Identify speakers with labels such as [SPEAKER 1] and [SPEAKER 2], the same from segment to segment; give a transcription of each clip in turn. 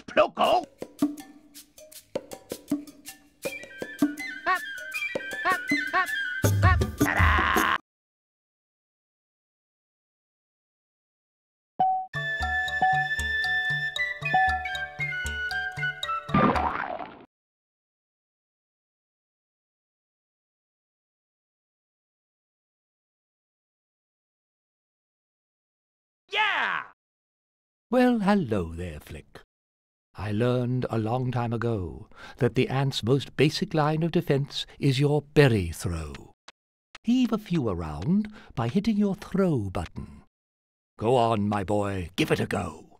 [SPEAKER 1] Pluko! Hop. Ta-da! Yeah!
[SPEAKER 2] Well, hello there, Flick. I learned a long time ago that the ant's most basic line of defense is your berry throw. Heave a few around by hitting your throw button. Go on, my boy, give it a go.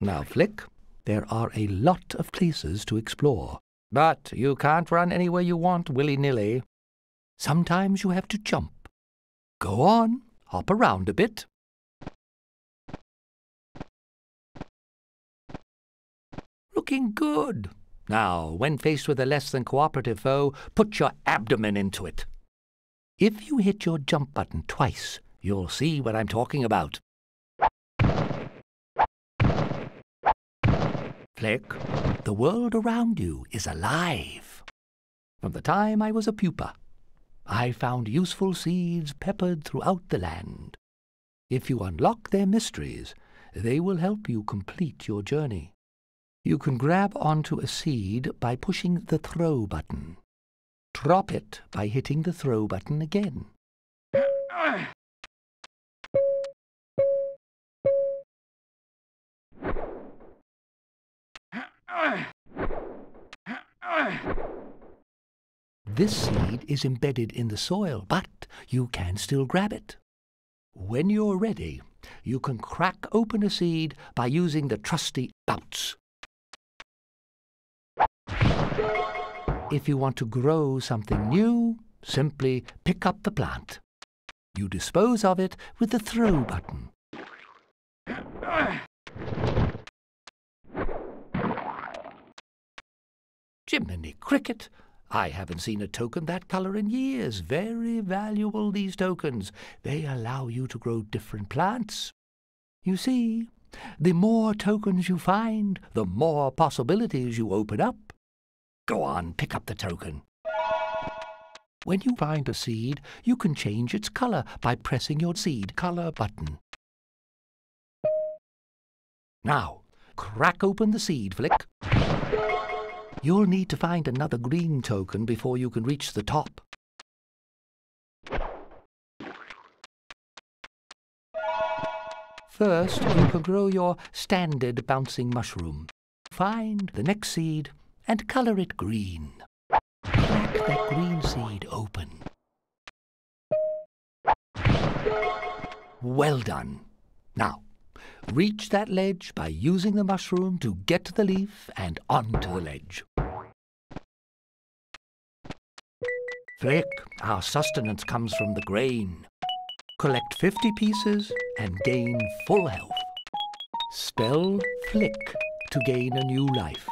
[SPEAKER 2] Now, Flick, there are a lot of places to explore, but you can't run anywhere you want willy-nilly. Sometimes you have to jump. Go on, hop around a bit. Looking good. Now, when faced with a less than cooperative foe, put your abdomen into it. If you hit your jump button twice, you'll see what I'm talking about. Flick, the world around you is alive. From the time I was a pupa, I found useful seeds peppered throughout the land. If you unlock their mysteries, they will help you complete your journey. You can grab onto a seed by pushing the throw button. Drop it by hitting the throw button again. This seed is embedded in the soil, but you can still grab it. When you're ready, you can crack open a seed by using the trusty bounce. If you want to grow something new, simply pick up the plant. You dispose of it with the throw button. Jiminy Cricket! I haven't seen a token that colour in years. Very valuable, these tokens. They allow you to grow different plants. You see, the more tokens you find, the more possibilities you open up. Go on, pick up the token. When you find a seed, you can change its colour by pressing your seed colour button. Now, crack open the seed, Flick. You'll need to find another green token before you can reach the top. First, you can grow your standard bouncing mushroom. Find the next seed and colour it green. Crack that green seed open. Well done. Now, reach that ledge by using the mushroom to get to the leaf and onto the ledge. Flick, our sustenance comes from the grain. Collect 50 pieces and gain full health. Spell Flick to gain a new life.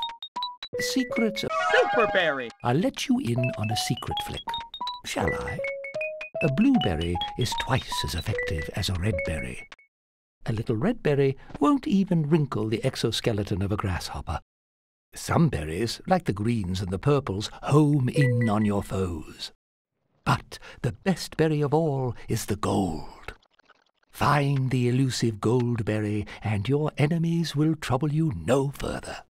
[SPEAKER 2] Secrets.
[SPEAKER 1] Of Superberry!
[SPEAKER 2] I'll let you in on a secret, Flick. Shall I? A blueberry is twice as effective as a red berry. A little red berry won't even wrinkle the exoskeleton of a grasshopper. Some berries, like the greens and the purples, home in on your foes. But the best berry of all is the gold. Find the elusive gold berry, and your enemies will trouble you no further.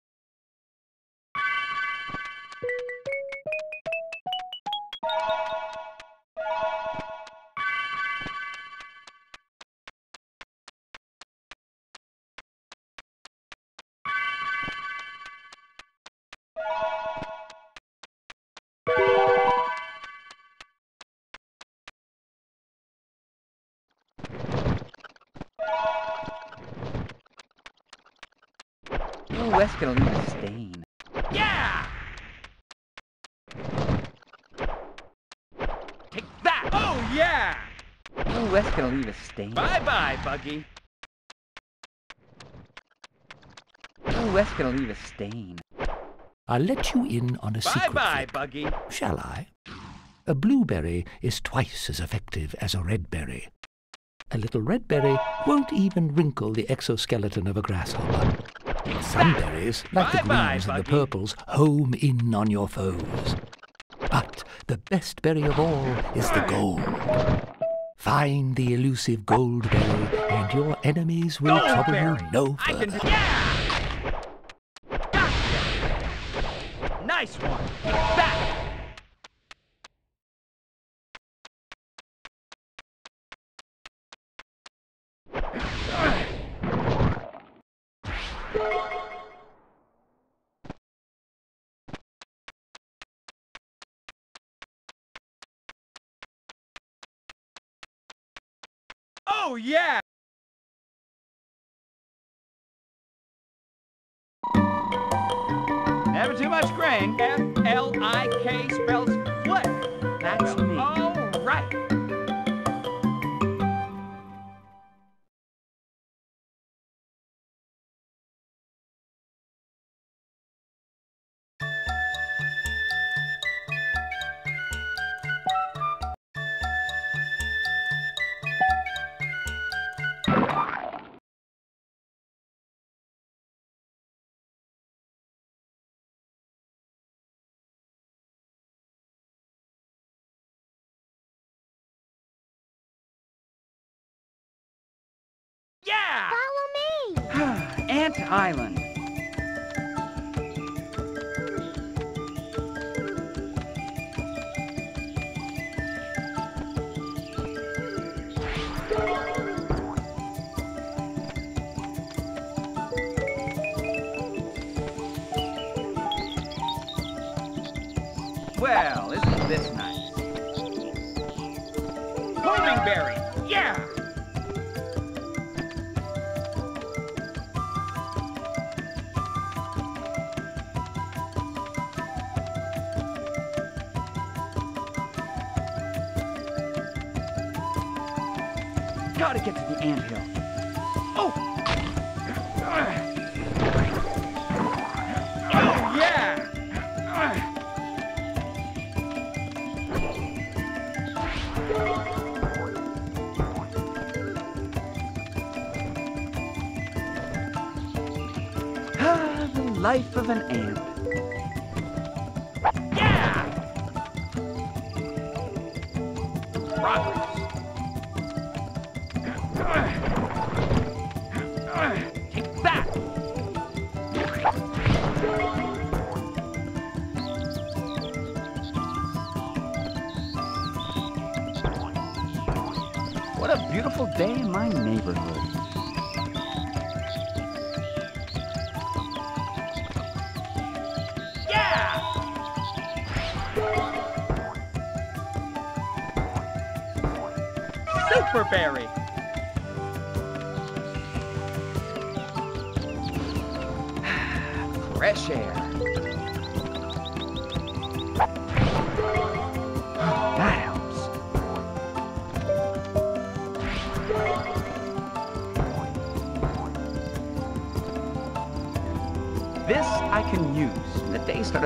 [SPEAKER 3] gonna leave a stain.
[SPEAKER 1] Yeah! Take that! Oh, yeah!
[SPEAKER 3] Ooh, that's gonna leave a stain.
[SPEAKER 1] Bye-bye, Buggy.
[SPEAKER 3] Ooh, that's gonna leave a stain.
[SPEAKER 2] I'll let you in on a bye secret.
[SPEAKER 4] Bye-bye, Buggy.
[SPEAKER 2] Shall I? A blueberry is twice as effective as a red berry. A little red berry won't even wrinkle the exoskeleton of a grasshopper. Some berries, like bye
[SPEAKER 4] the
[SPEAKER 2] greens bye, and the purples, home in on your foes. But the best berry of all is the gold. Find the elusive gold berry, and your enemies will gold trouble berry.
[SPEAKER 4] you
[SPEAKER 2] no further.
[SPEAKER 4] Can, yeah! Gotcha. Nice one! Oh, yeah! Never too much grain. Yeah!
[SPEAKER 5] Follow me!
[SPEAKER 1] Ant Island.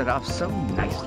[SPEAKER 1] it off so nicely.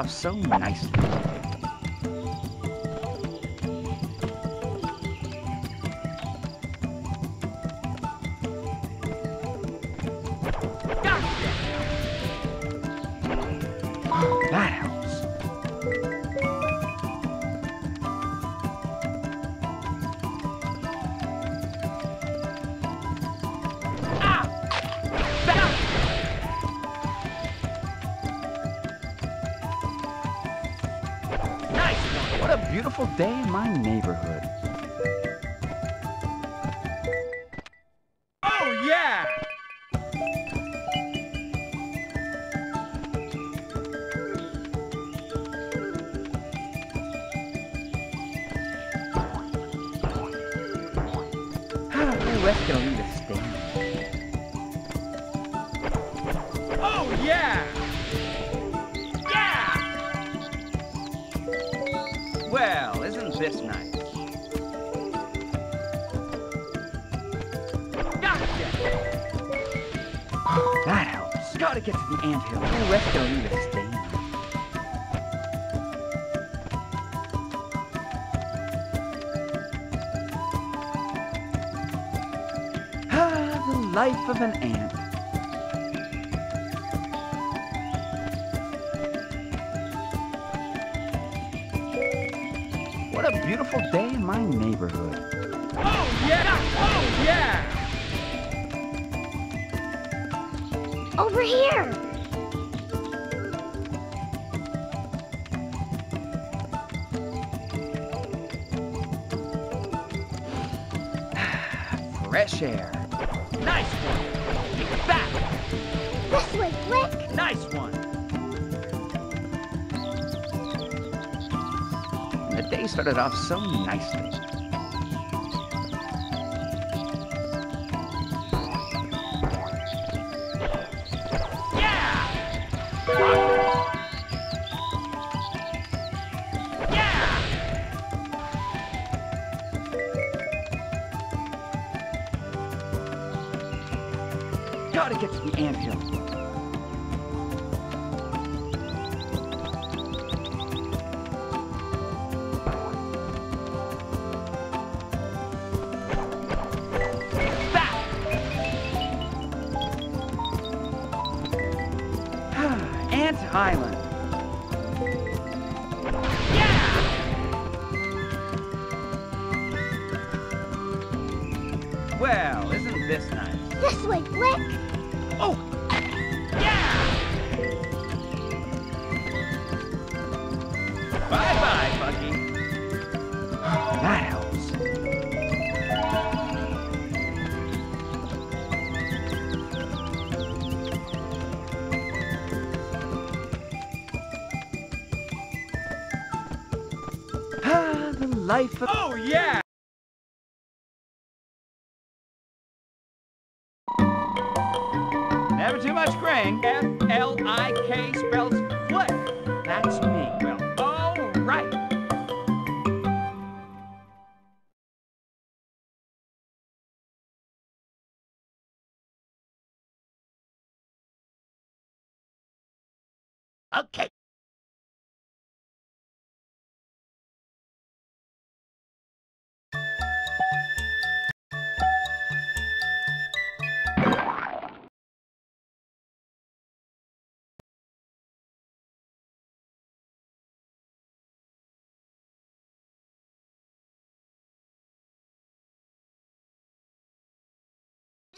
[SPEAKER 1] off so nicely. of an ant. What a beautiful day in my neighborhood.
[SPEAKER 6] Oh yeah! Oh yeah!
[SPEAKER 5] Over here!
[SPEAKER 1] fresh air.
[SPEAKER 6] Nice back!
[SPEAKER 5] This way, Flick!
[SPEAKER 6] Nice one!
[SPEAKER 1] The day started off so nicely.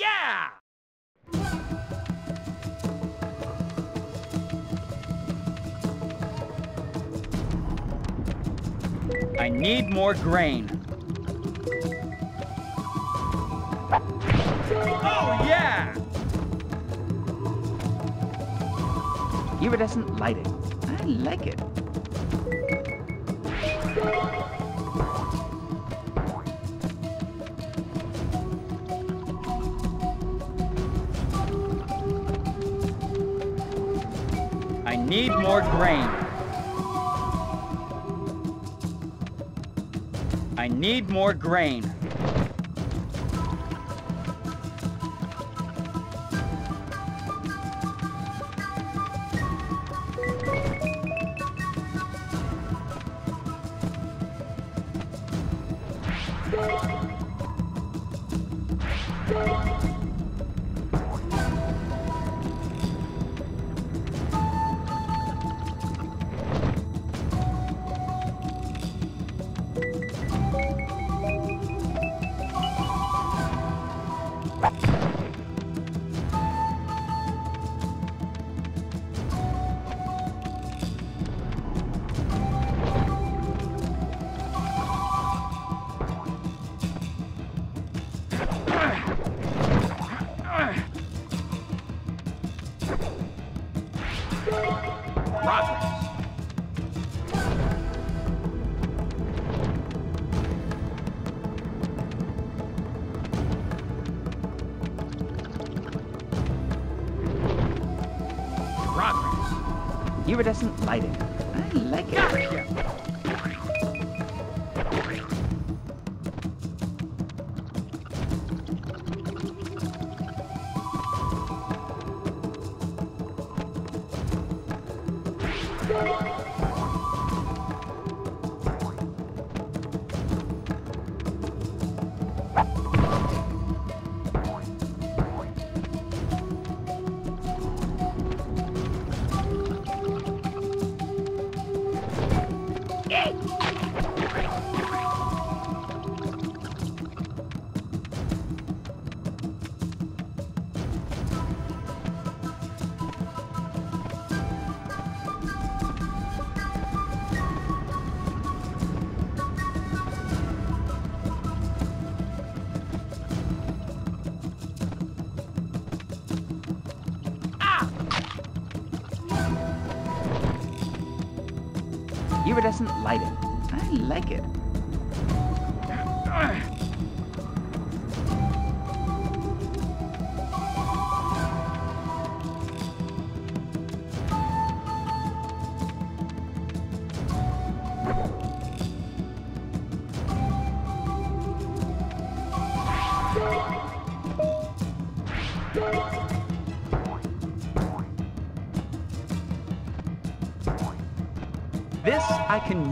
[SPEAKER 6] Yeah! I need more grain. Oh, yeah!
[SPEAKER 1] Iridescent lighting. I like it. need more grain. I need more grain.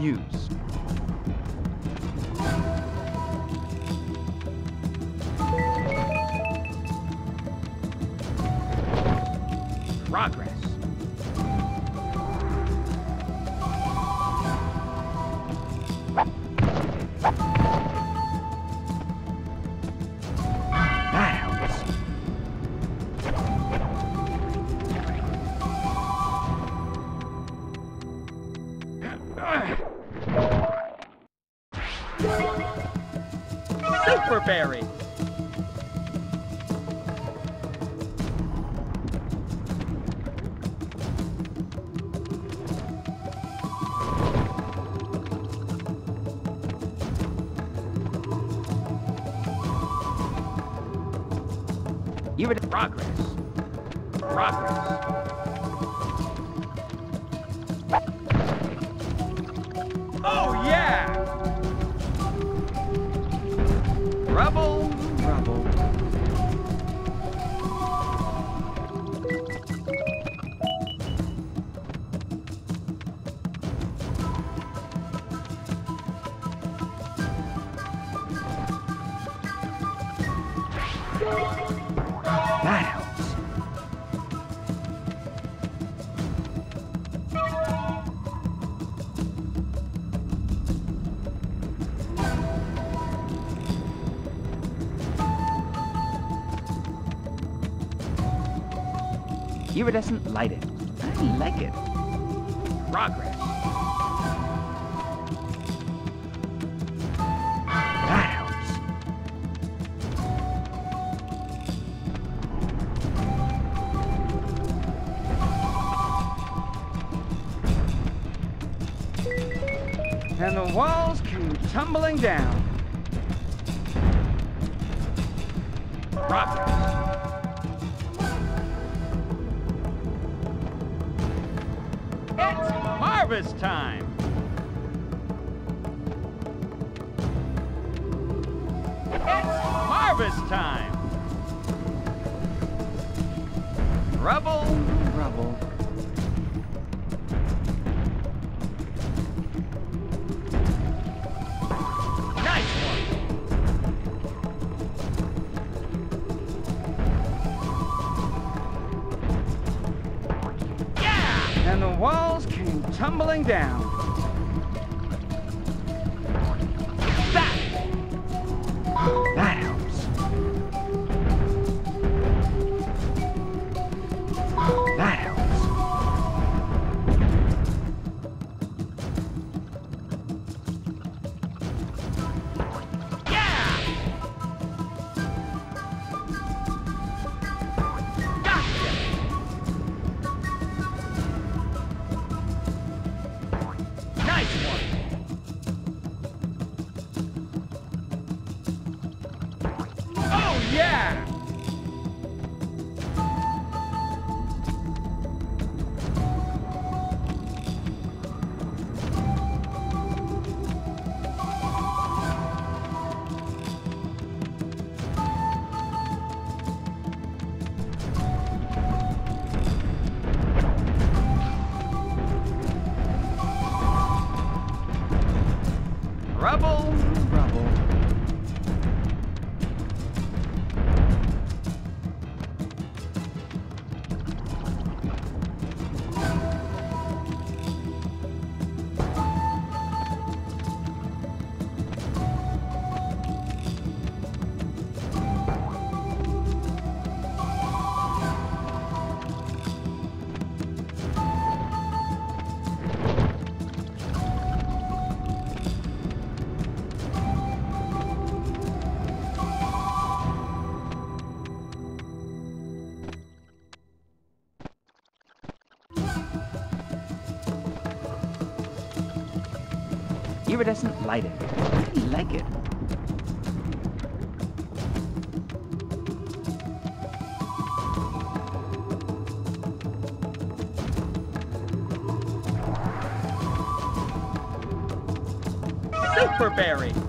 [SPEAKER 1] News. Even progress. Progress. Oh, yeah! Rubble
[SPEAKER 3] Iridescent lighting. I like it.
[SPEAKER 1] Superberry! Ah!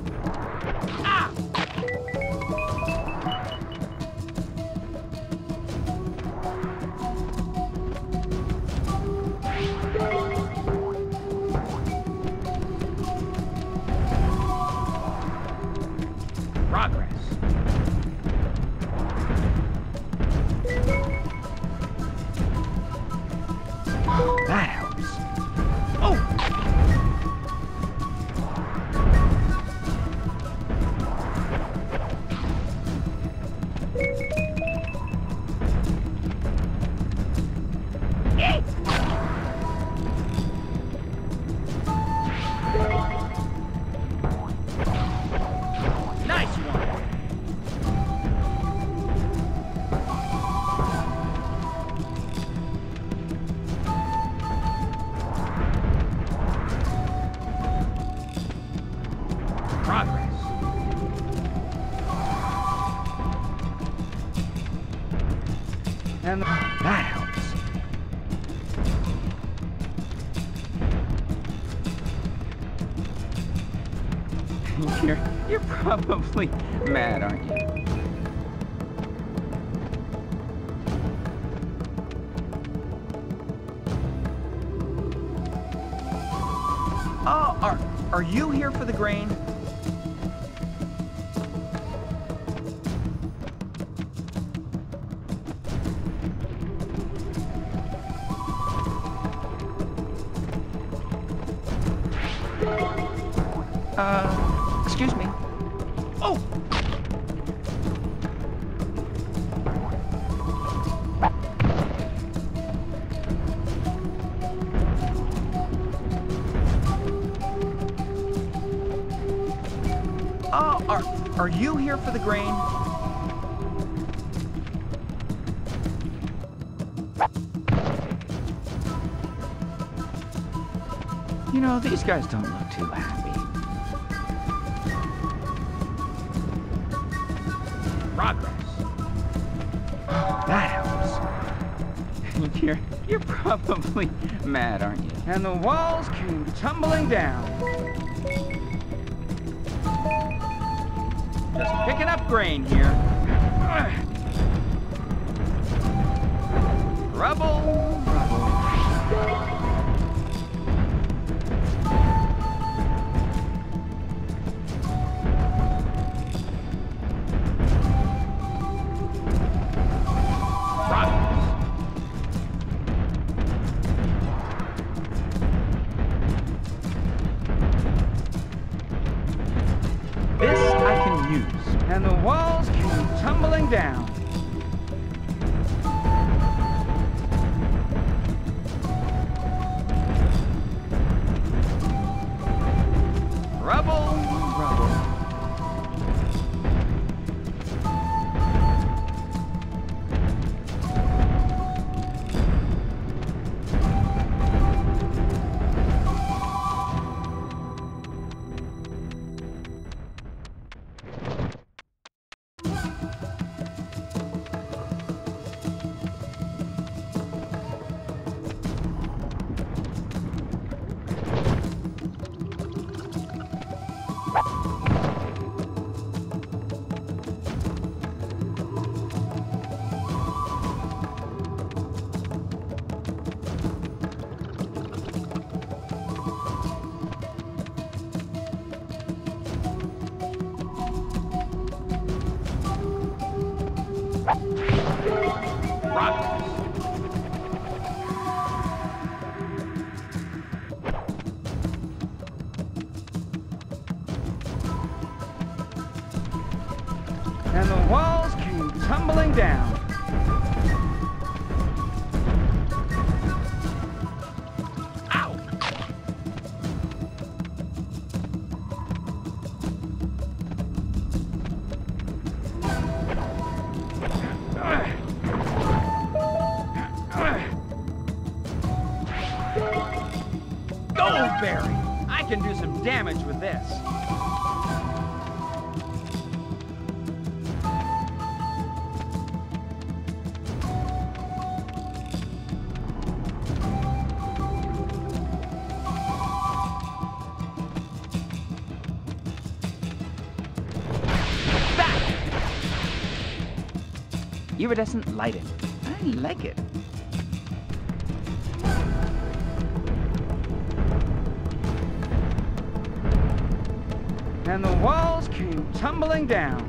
[SPEAKER 1] These guys don't look too happy. Progress. That helps. you're,
[SPEAKER 3] you're probably mad, aren't you?
[SPEAKER 1] And the walls came tumbling down. Just picking up grain here. iridescent lighting. I like it. And the walls came tumbling down.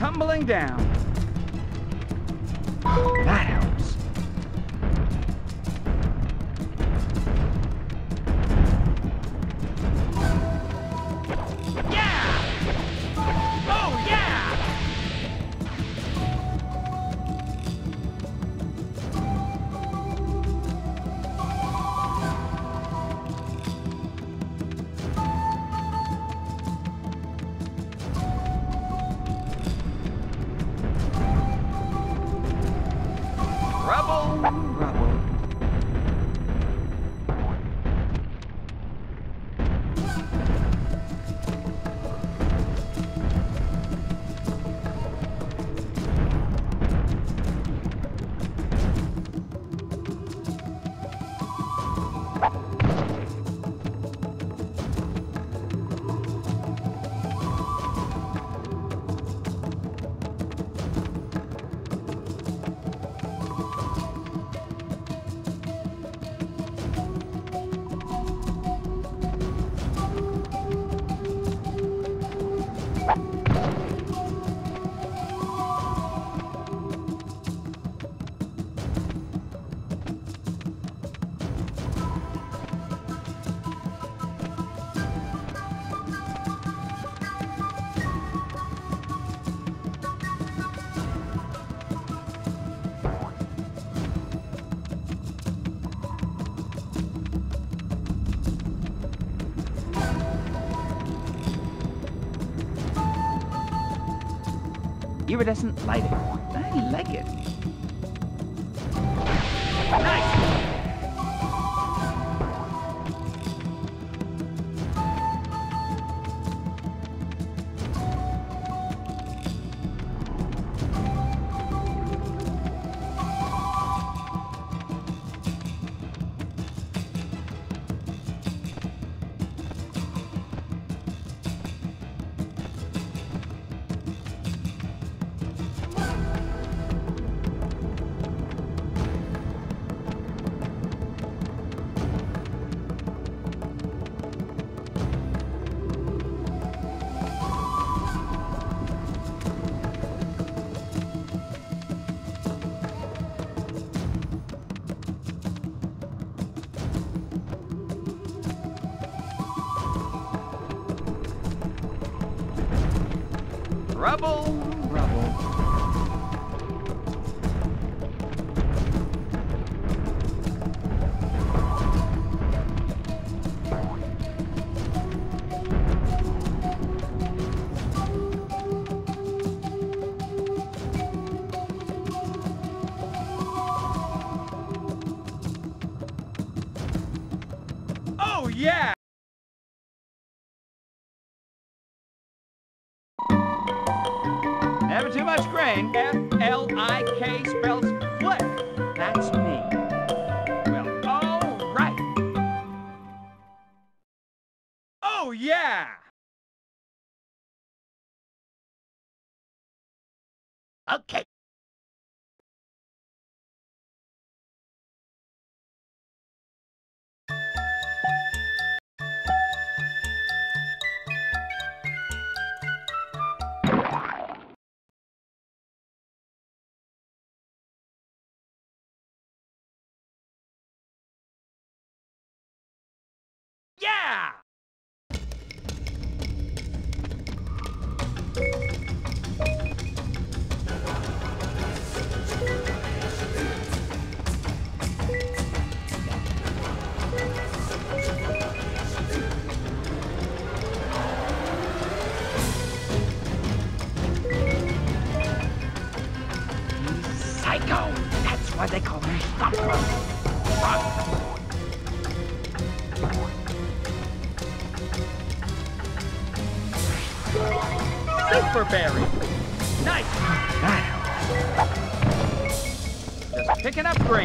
[SPEAKER 1] Tumbling down.
[SPEAKER 3] I like it.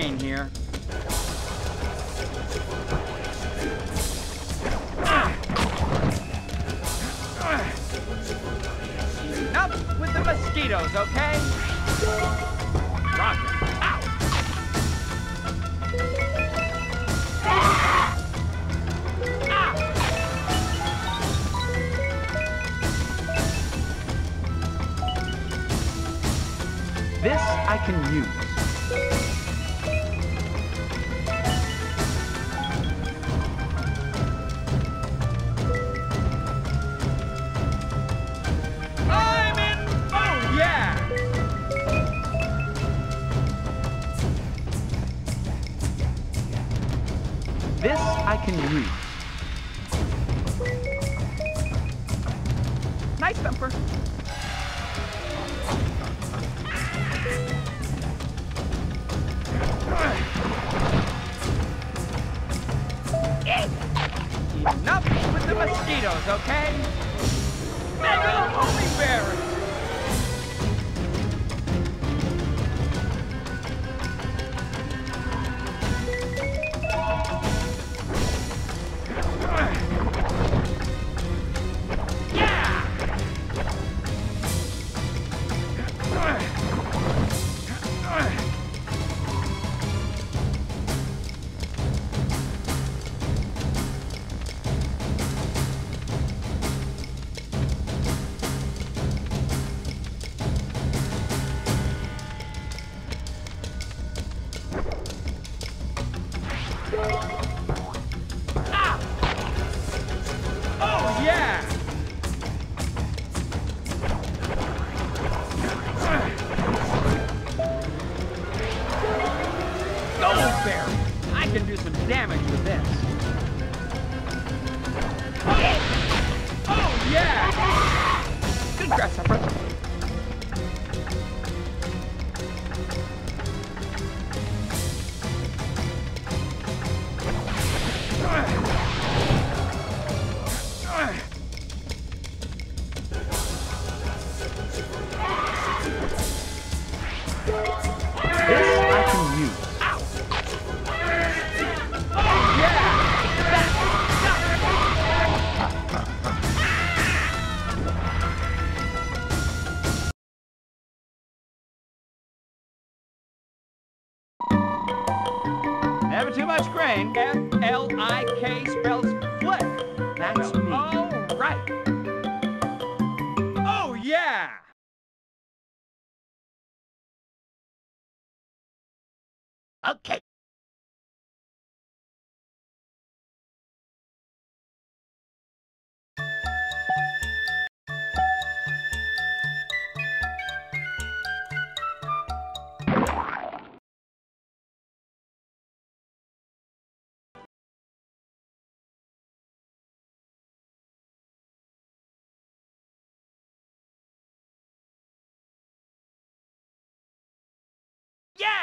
[SPEAKER 3] train here.
[SPEAKER 1] Enough with the mosquitoes, okay? Mega homing berry!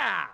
[SPEAKER 1] Yeah!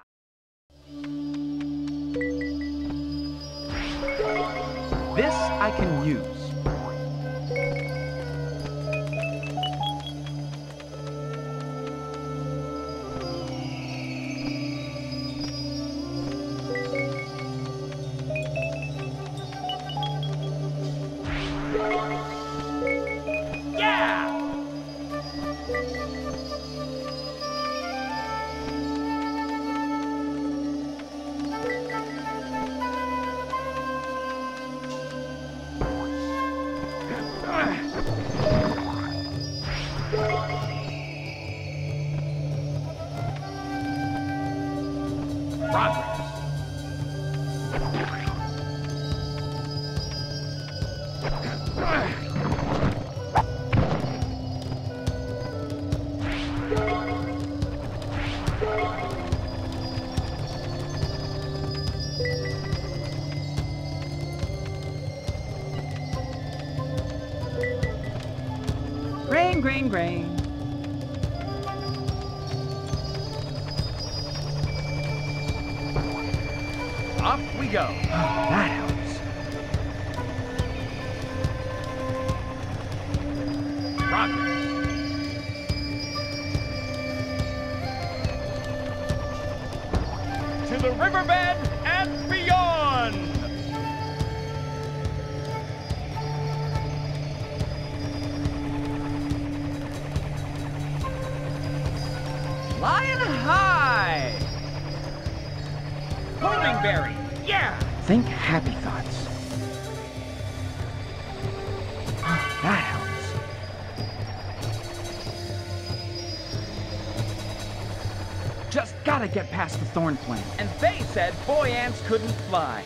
[SPEAKER 1] grain. past the thorn plant. And they said boy ants couldn't fly.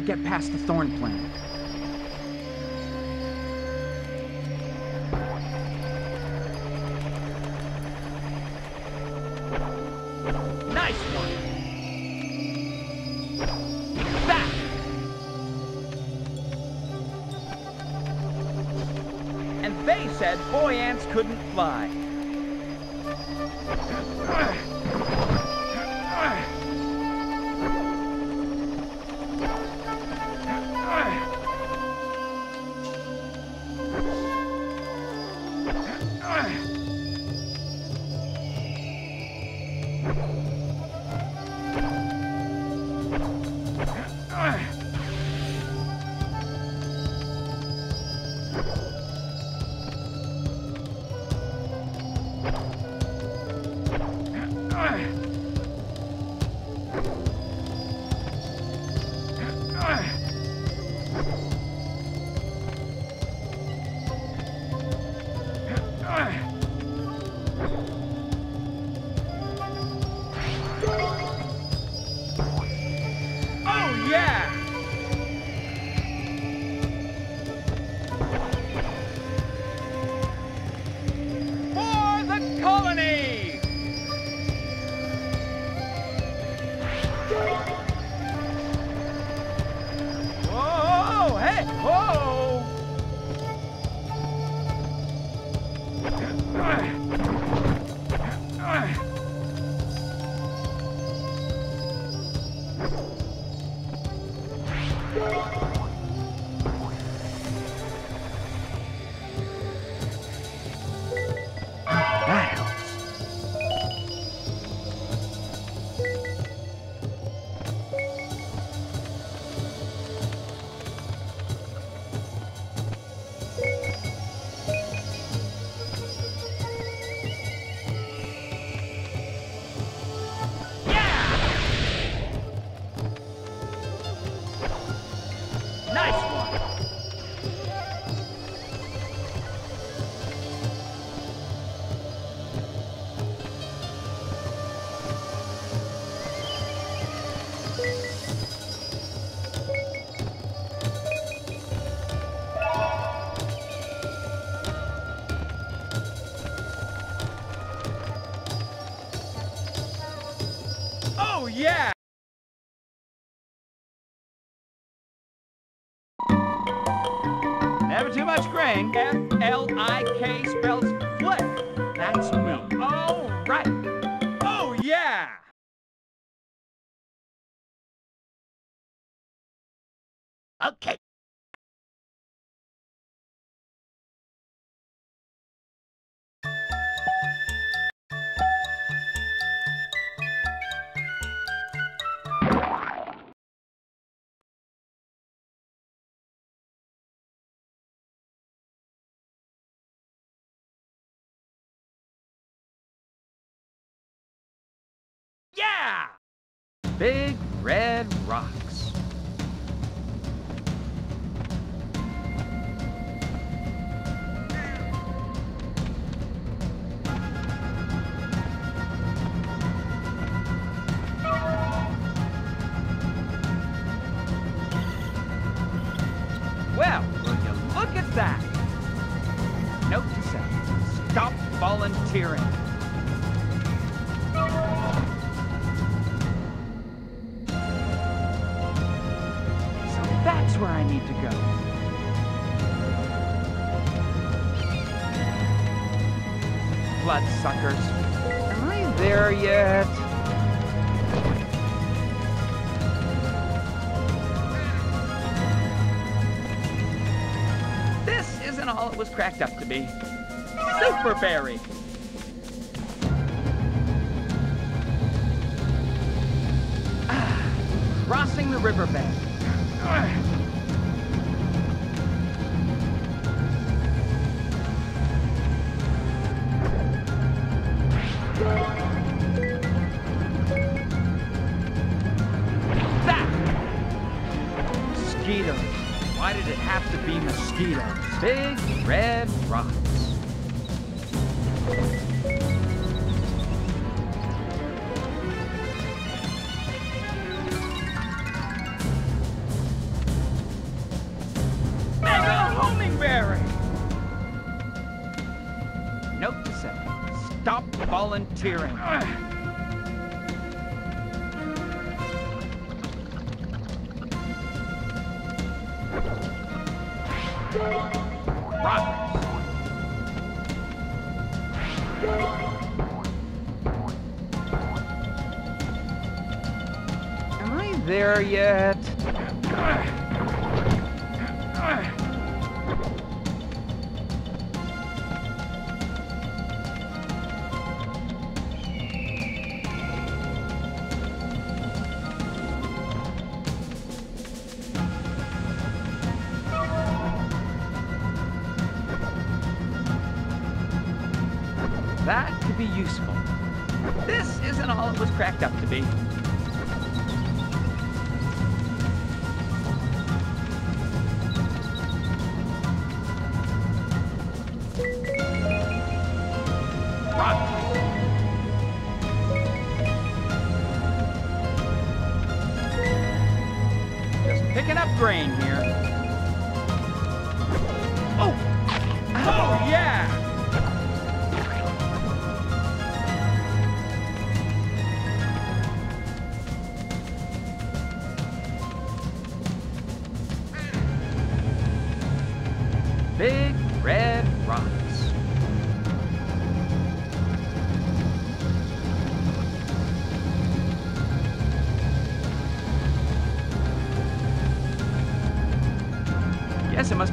[SPEAKER 1] gotta get past the Thorn plant. Nice one! Back! And they said boy ants couldn't fly. Berry.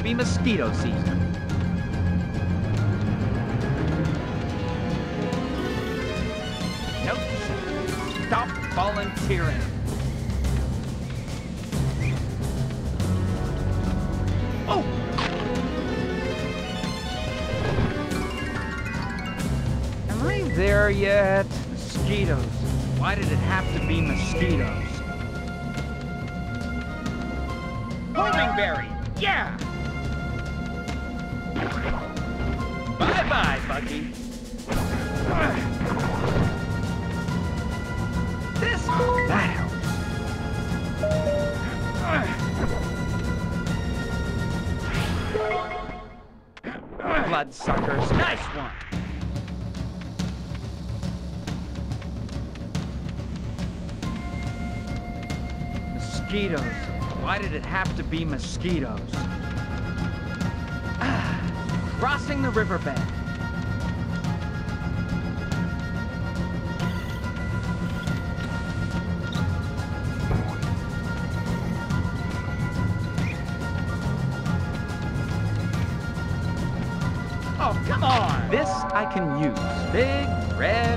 [SPEAKER 1] be mosquito season. Nope. Stop volunteering. Oh! Am I there yet? Mosquitoes. Why did it have to be mosquitoes? Homing berry! Yeah! Goodbye, Bucky. This that helps. Bloodsuckers, nice one. Mosquitoes. Why did it have to be mosquitoes? Ah, crossing the riverbed. Can use. Big red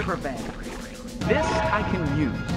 [SPEAKER 1] The. This I can use.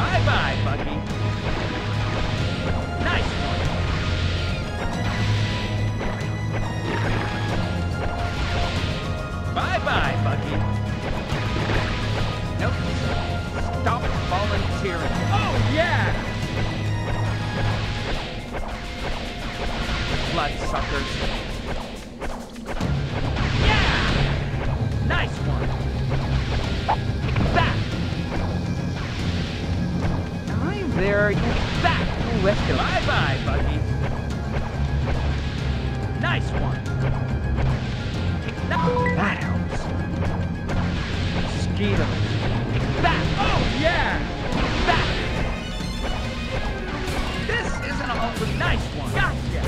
[SPEAKER 1] Bye-bye, Buggy. Nice one. Bye-bye, Buggy. Nope. Stop volunteering. Oh, yeah! Bloodsuckers. There. Get back. Ooh. Bye-bye, Buggy. Nice one. That, that helps. Mosquitoes. That. Oh, yeah. That. This isn't a hopeless nice one. Gotcha.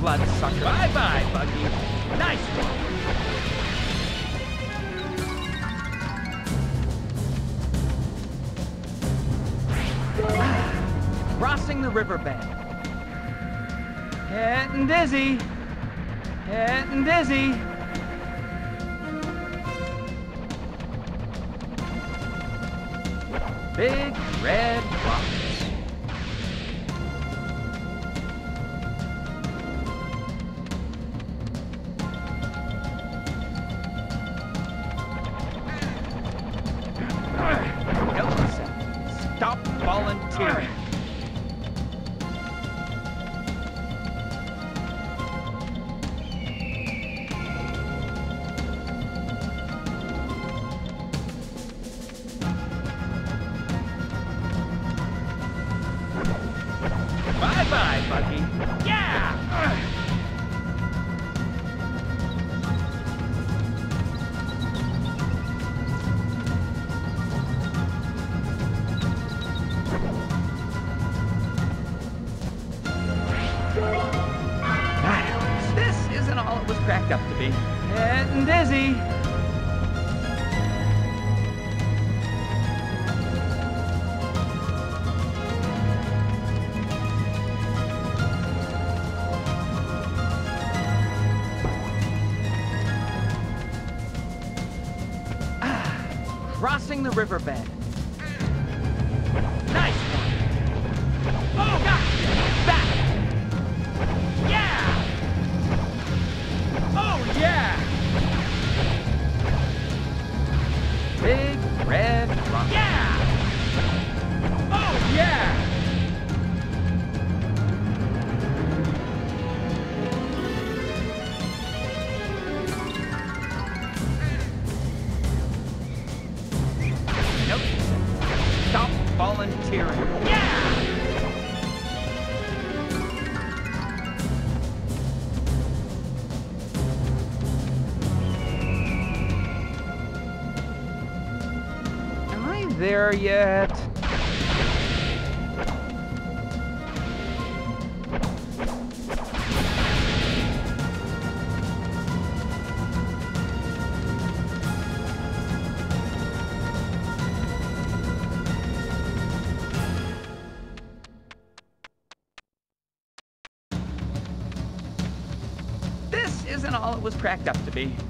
[SPEAKER 1] Bloodsucker. Bye-bye, Buggy. Nice one. Crossing the riverbank. Getting dizzy. Getting dizzy. Big riverbed. cracked up to be.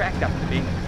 [SPEAKER 1] cracked up to be.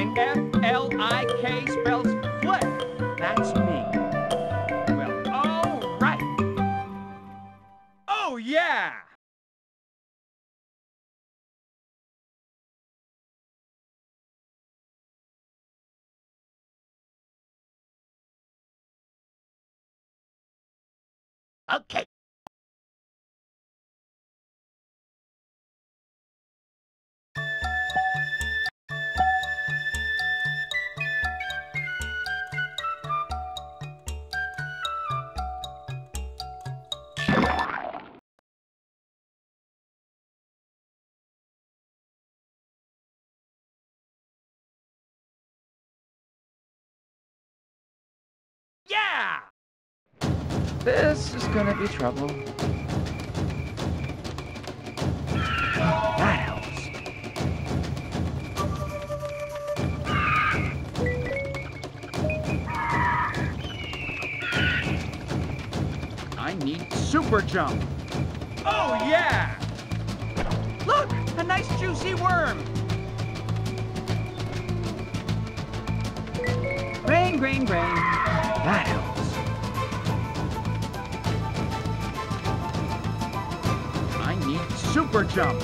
[SPEAKER 1] and F-L-I-K spells Flik. That's me. Well, all right. Oh, yeah! Okay. Yeah!
[SPEAKER 3] This is gonna be trouble. That helps.
[SPEAKER 1] I need super jump. Oh, yeah! Look, a nice juicy worm. Grain, grain, grain.
[SPEAKER 3] That
[SPEAKER 1] super jump.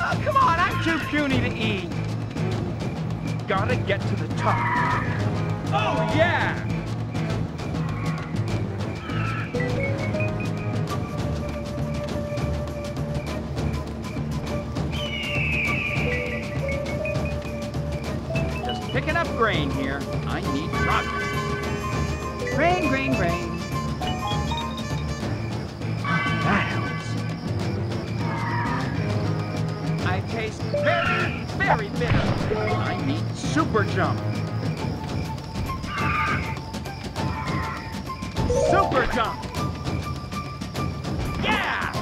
[SPEAKER 1] Oh, come on, I'm too puny to eat. Gotta get to the top. Oh, yeah! Picking grain here. I need progress. Grain, grain, grain.
[SPEAKER 3] That helps.
[SPEAKER 1] I taste very, very bitter. I need super jump. Super jump. Yeah!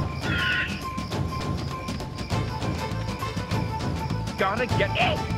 [SPEAKER 1] Gotta get. Oh,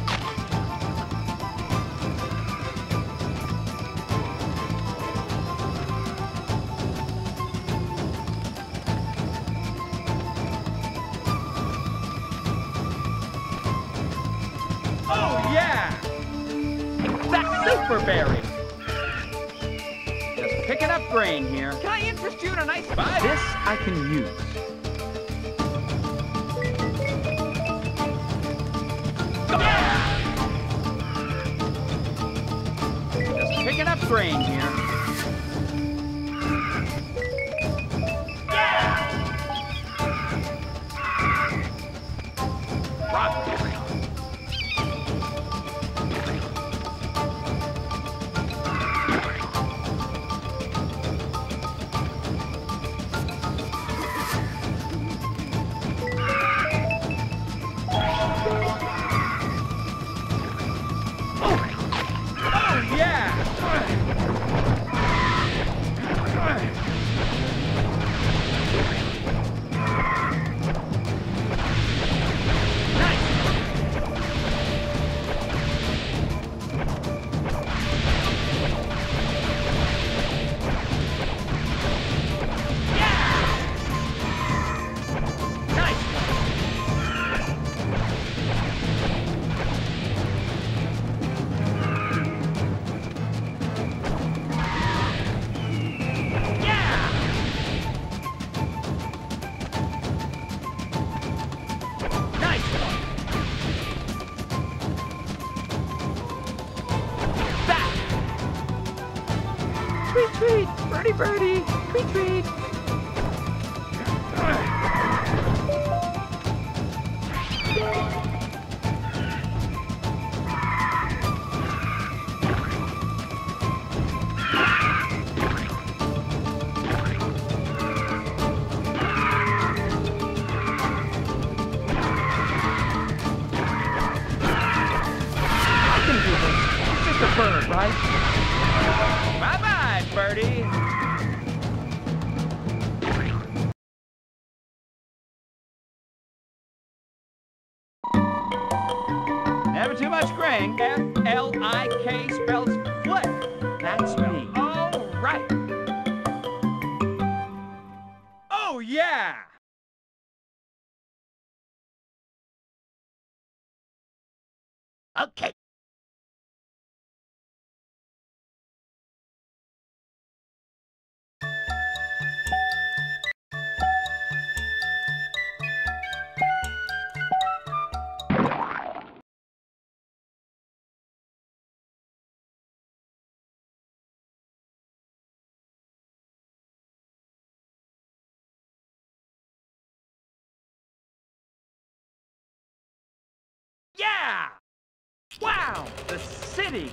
[SPEAKER 1] town, the city.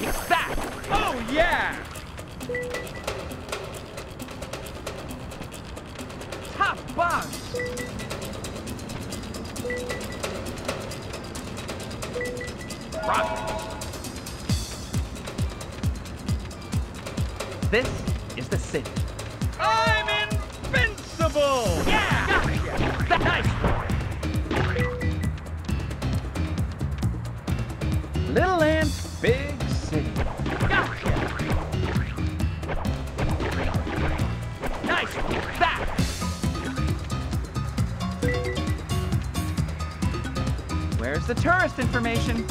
[SPEAKER 1] It's that. Oh, yeah! Top bus! Rock. This is the city. I'm invincible! Nice! Little Ants, Big City. Gotcha! Nice! Back! Where's the tourist information?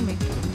[SPEAKER 1] me.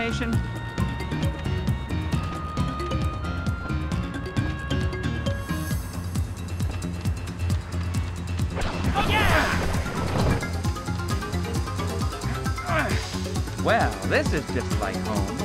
[SPEAKER 1] information? Oh, yeah! Well, this is just like home.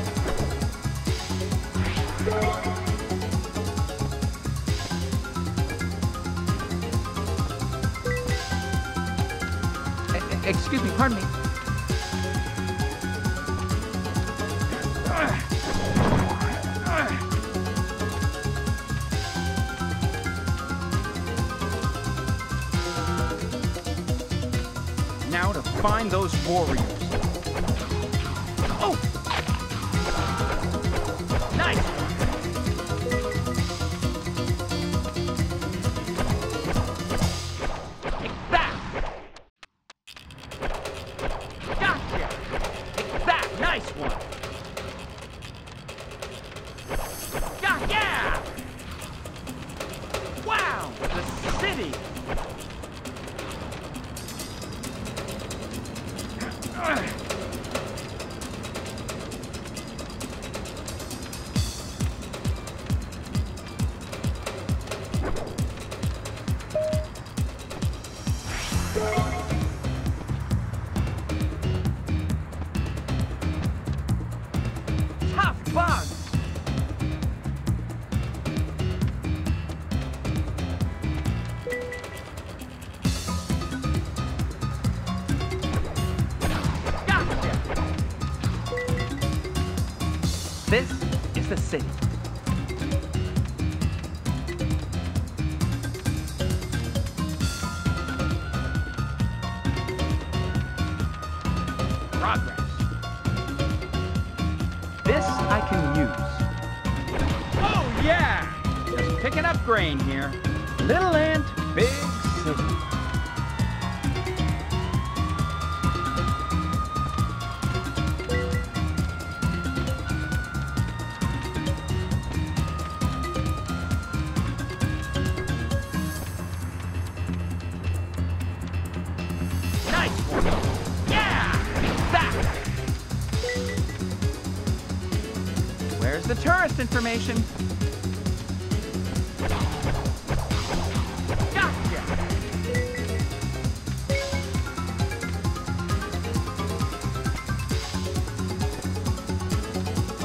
[SPEAKER 1] information?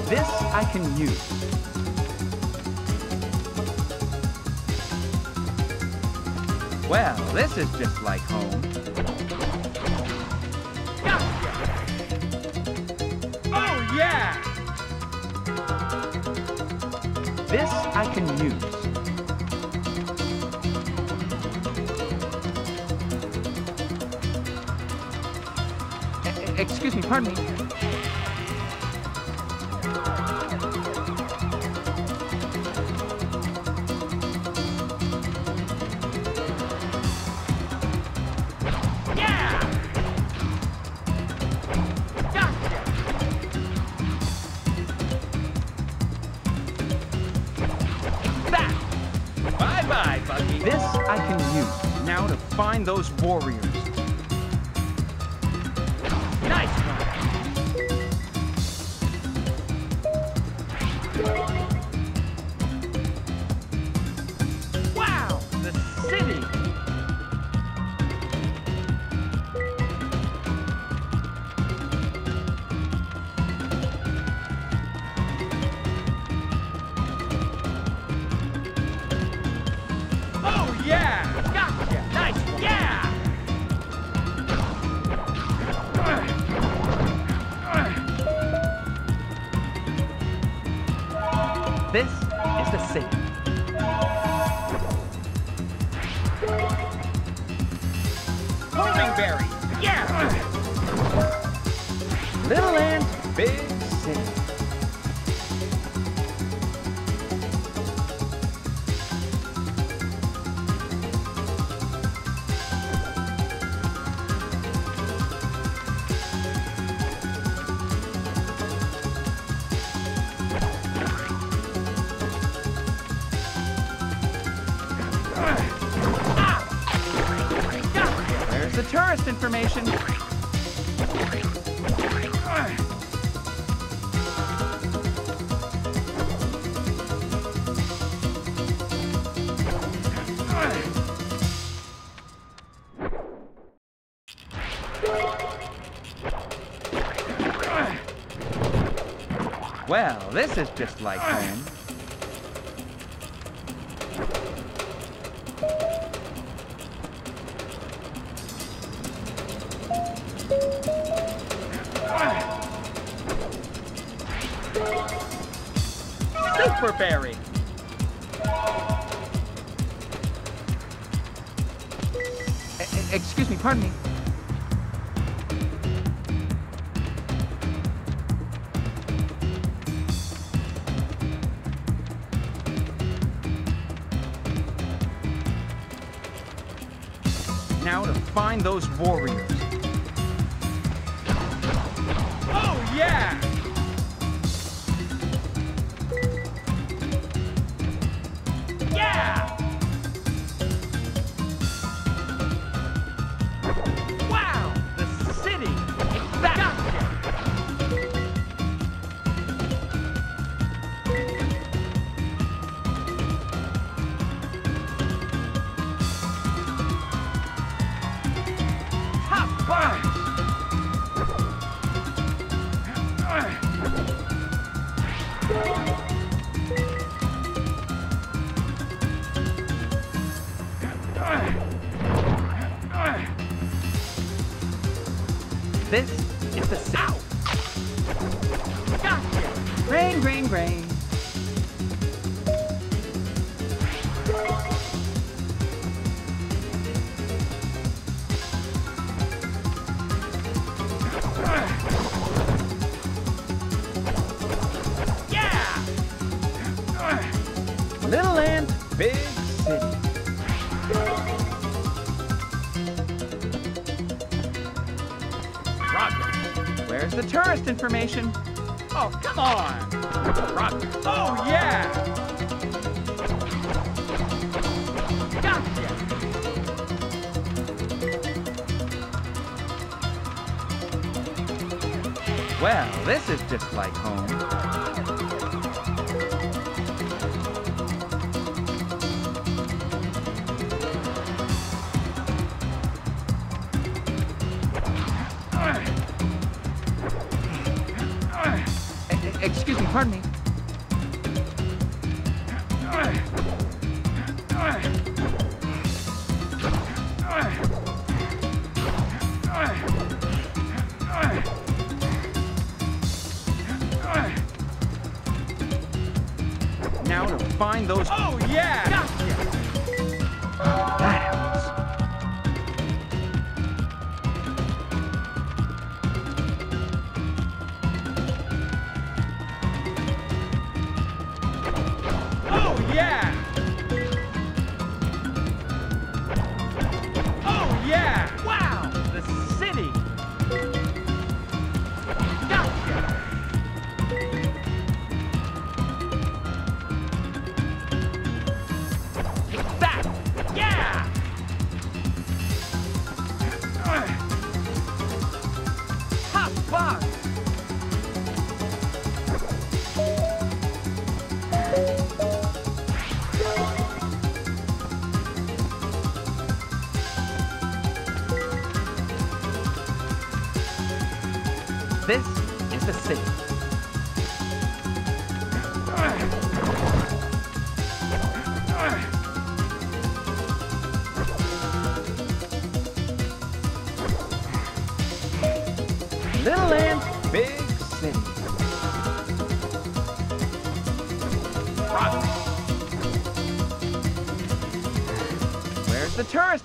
[SPEAKER 1] This I can use. Well, this is just like I can use now to find those warriors. Well, this is just like home. those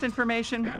[SPEAKER 1] information?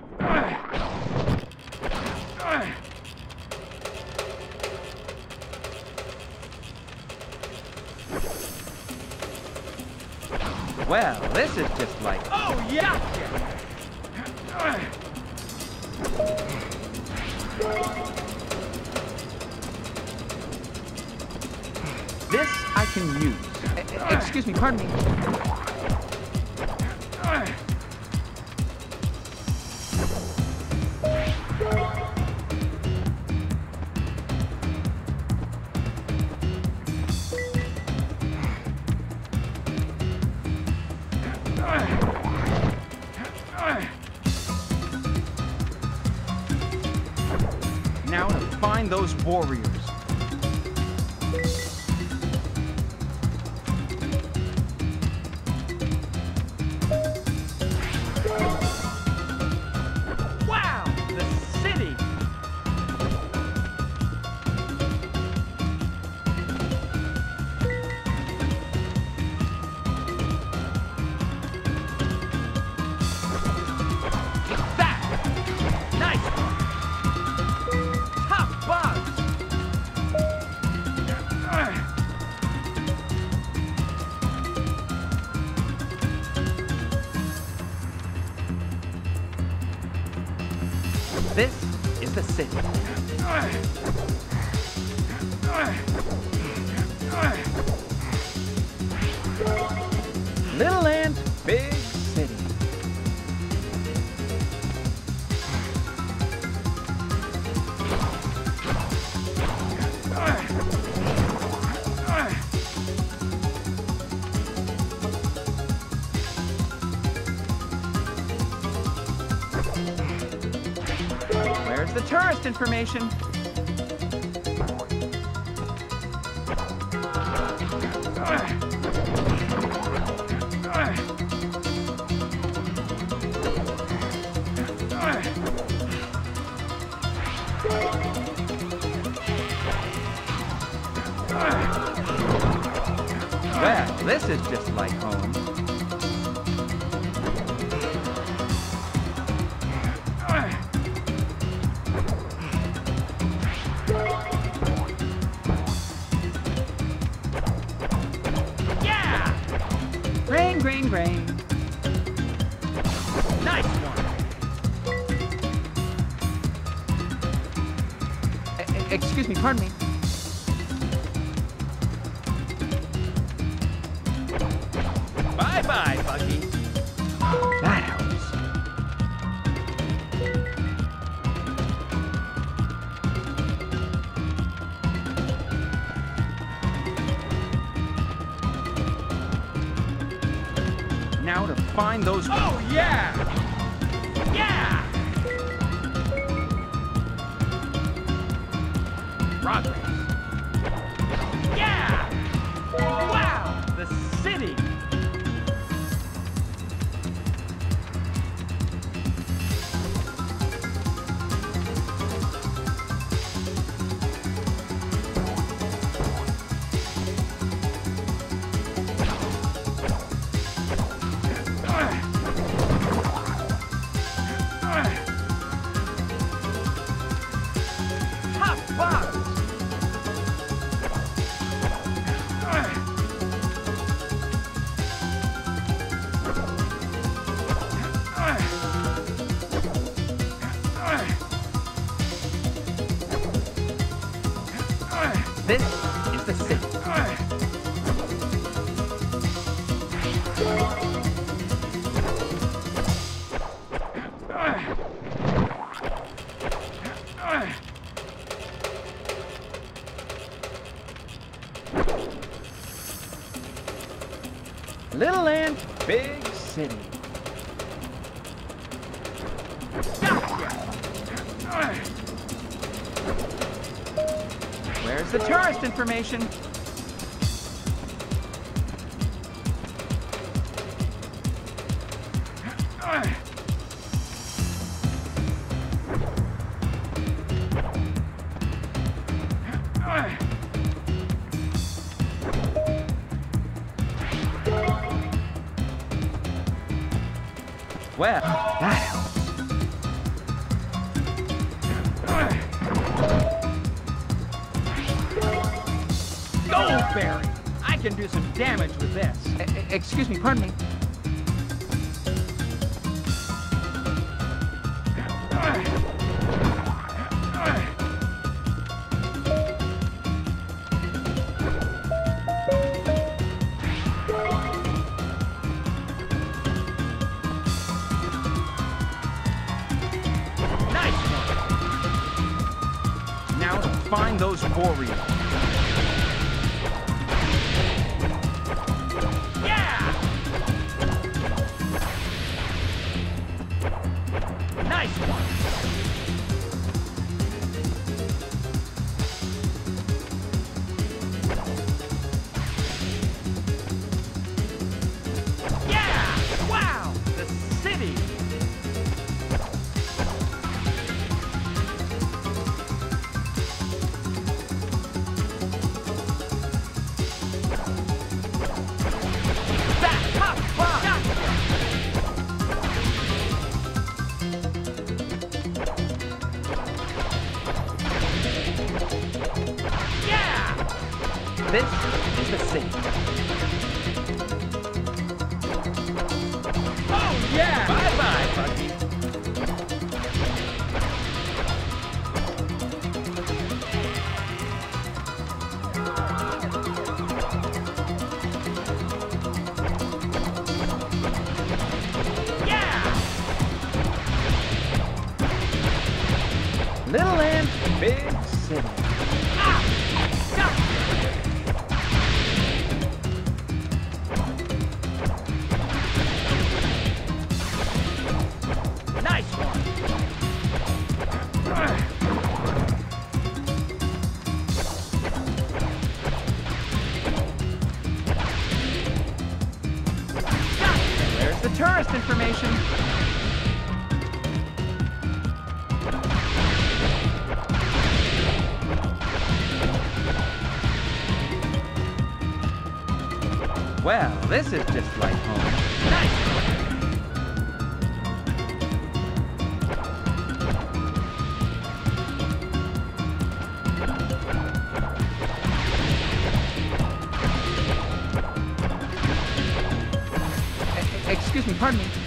[SPEAKER 1] Information? information information. Well, this is just
[SPEAKER 3] Pardon me, pardon me.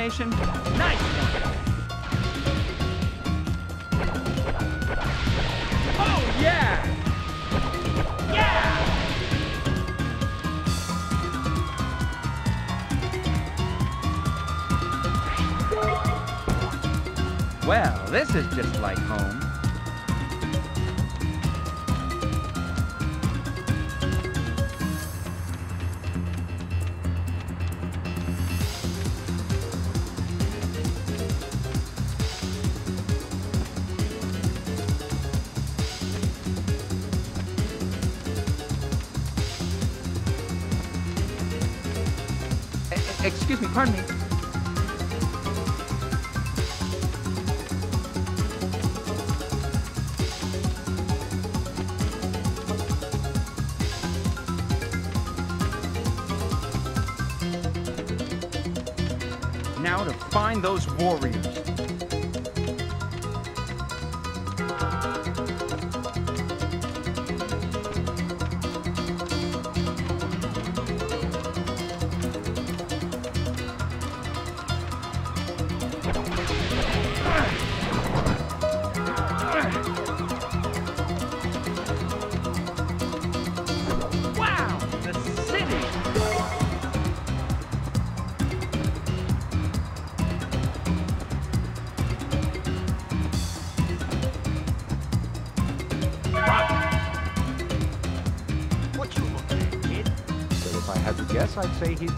[SPEAKER 1] Nice. Oh, yeah! Yeah! Well, this is just like home.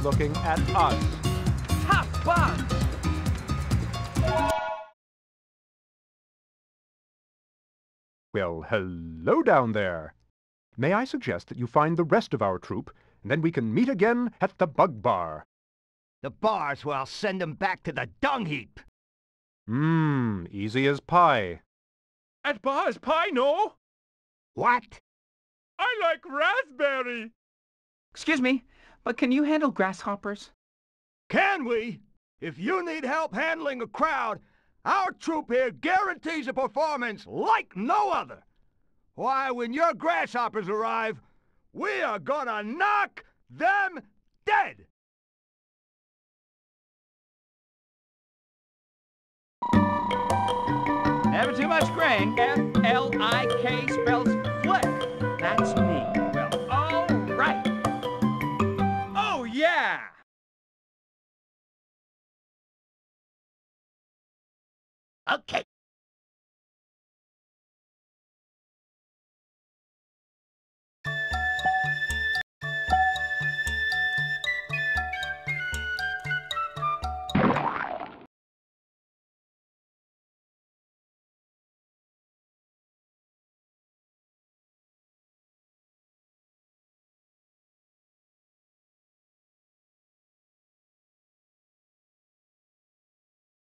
[SPEAKER 7] Looking at us.
[SPEAKER 1] Tough bugs!
[SPEAKER 7] Well, hello down there. May I suggest that you find the rest of our troop, and then we can meet again at the Bug Bar.
[SPEAKER 8] The bar's where I'll send them back to the dung heap.
[SPEAKER 7] Mmm, easy as pie.
[SPEAKER 1] At bars pie, no?
[SPEAKER 8] What?
[SPEAKER 1] I like raspberry. Excuse me, but can you handle grasshoppers?
[SPEAKER 8] Can we? If you need help handling a crowd, our troop here guarantees a performance like no other. Why, when your grasshoppers arrive, we are gonna knock them dead!
[SPEAKER 1] Never too much grain. F-L-I-K spells Flik. That's me.
[SPEAKER 8] Okay.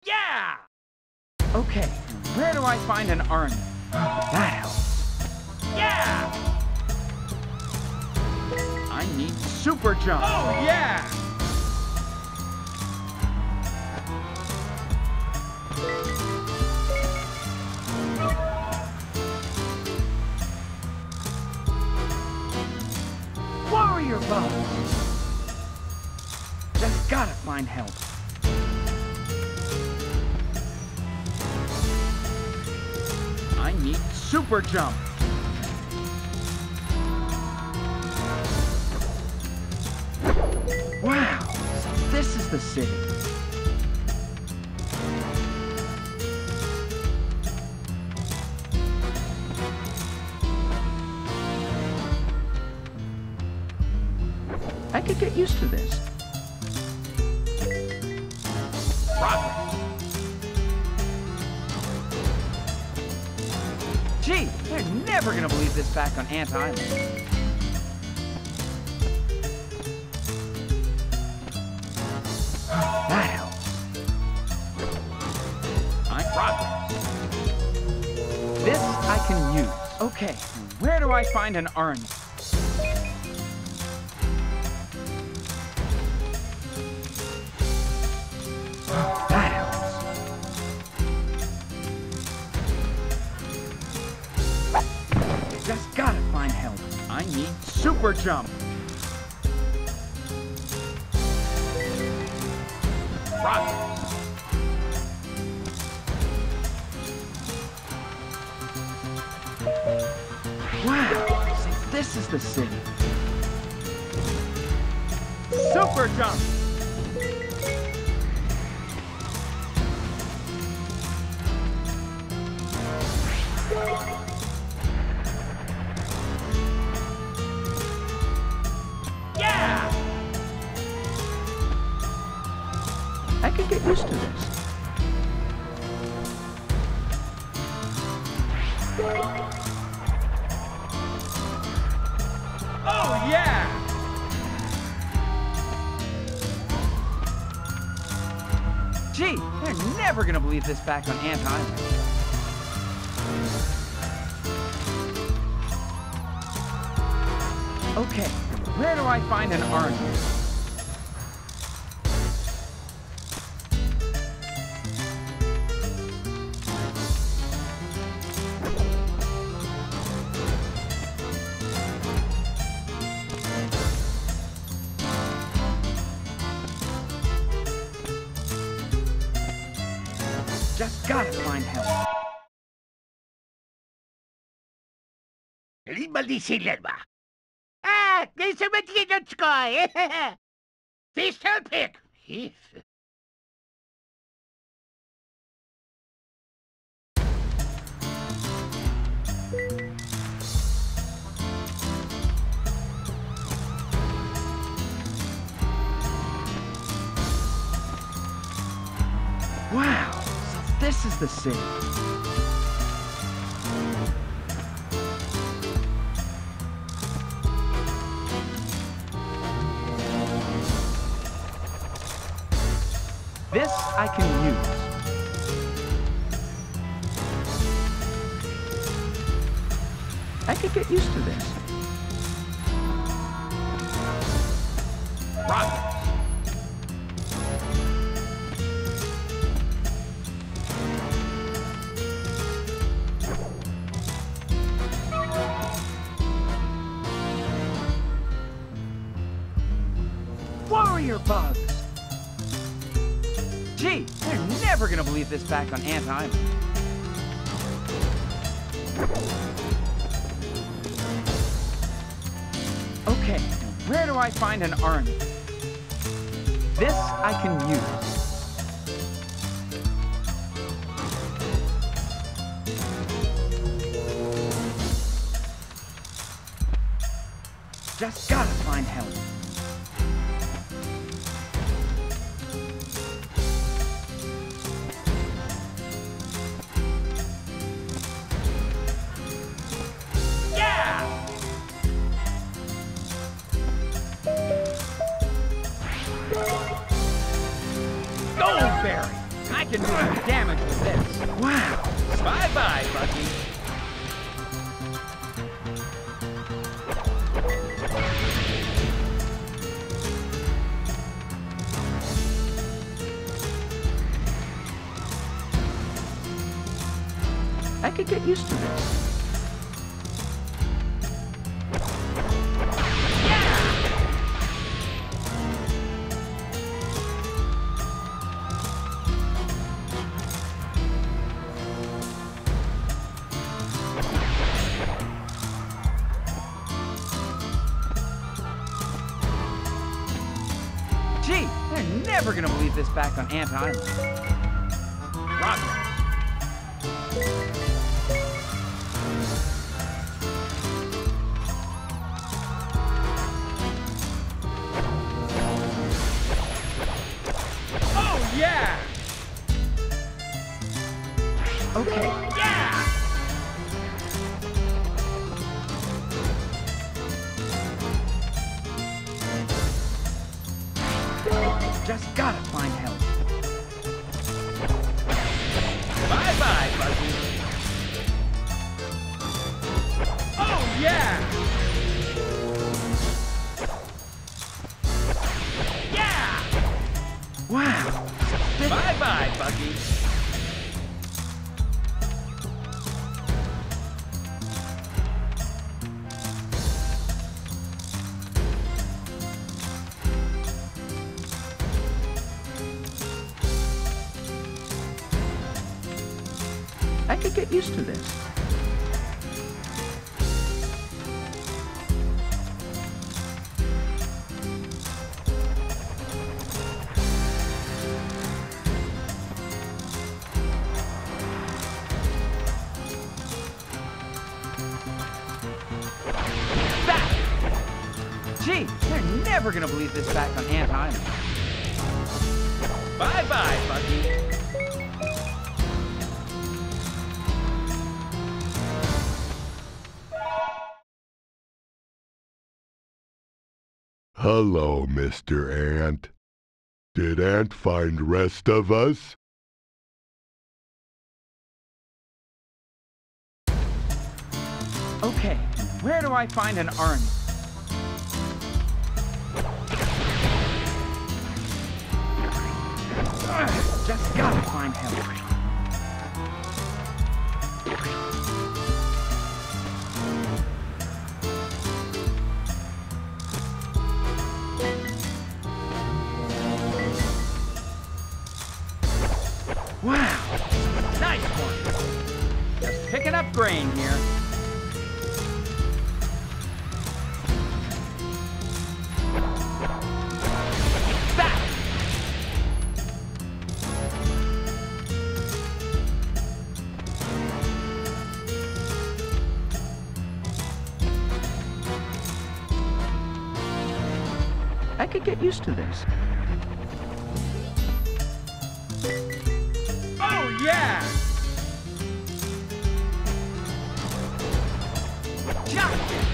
[SPEAKER 1] Yeah! Okay, where do I find an army? That helps. Yeah! I need super jump. Oh, yeah! Warrior Bow! Just gotta find help. I need super jump. Wow, so this is the city. I could get used to this. Never gonna believe this back on Ant Island. That helps. I progress. This I can use. Okay, where do I find an urn? Just gotta find help. I need super jump. Progress. Wow, this is the city. Super jump. This back on Ant Island. Okay, where do I find an urn?
[SPEAKER 9] Malisilan ba? Ah, nasa matinot ko eh. Pistol pick. Heath.
[SPEAKER 1] Wow, so this is the city. This I can use. I could get used to this. Progress. Warrior bugs! Never gonna believe this back on Ant Island. Okay, where do I find an army? This I can use. Just gotta find help. Ant Island.
[SPEAKER 10] Hello, Mr. Ant. Did Ant find rest of us?
[SPEAKER 1] Okay, where do I find an
[SPEAKER 11] orange?
[SPEAKER 1] I could get used to this.
[SPEAKER 11] Oh, yeah! Jump!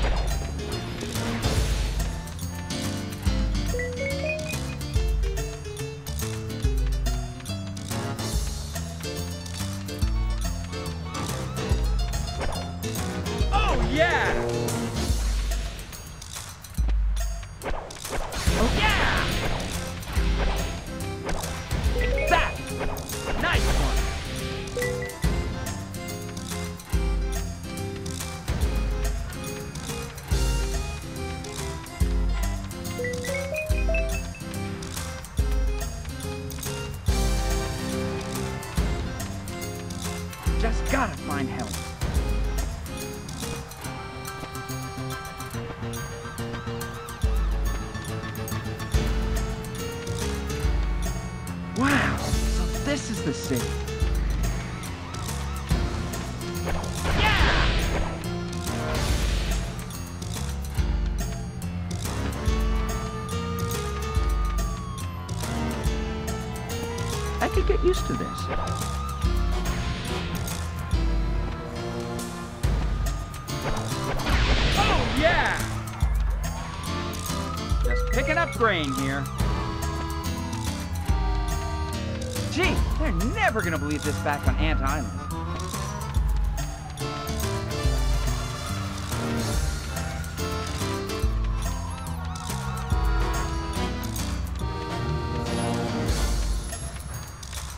[SPEAKER 1] just back on Ant Island.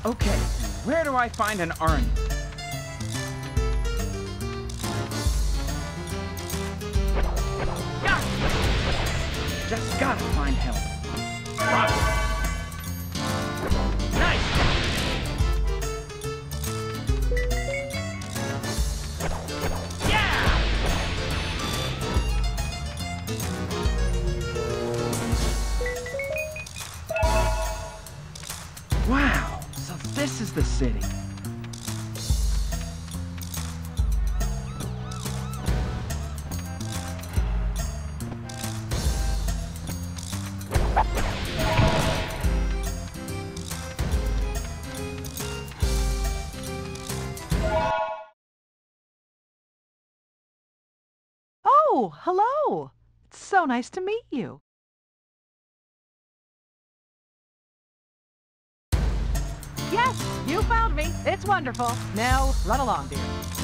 [SPEAKER 1] Okay, where do I find an orange?
[SPEAKER 11] Nice
[SPEAKER 12] to meet you. Yes, you found me. It's wonderful. Now, run along, dear.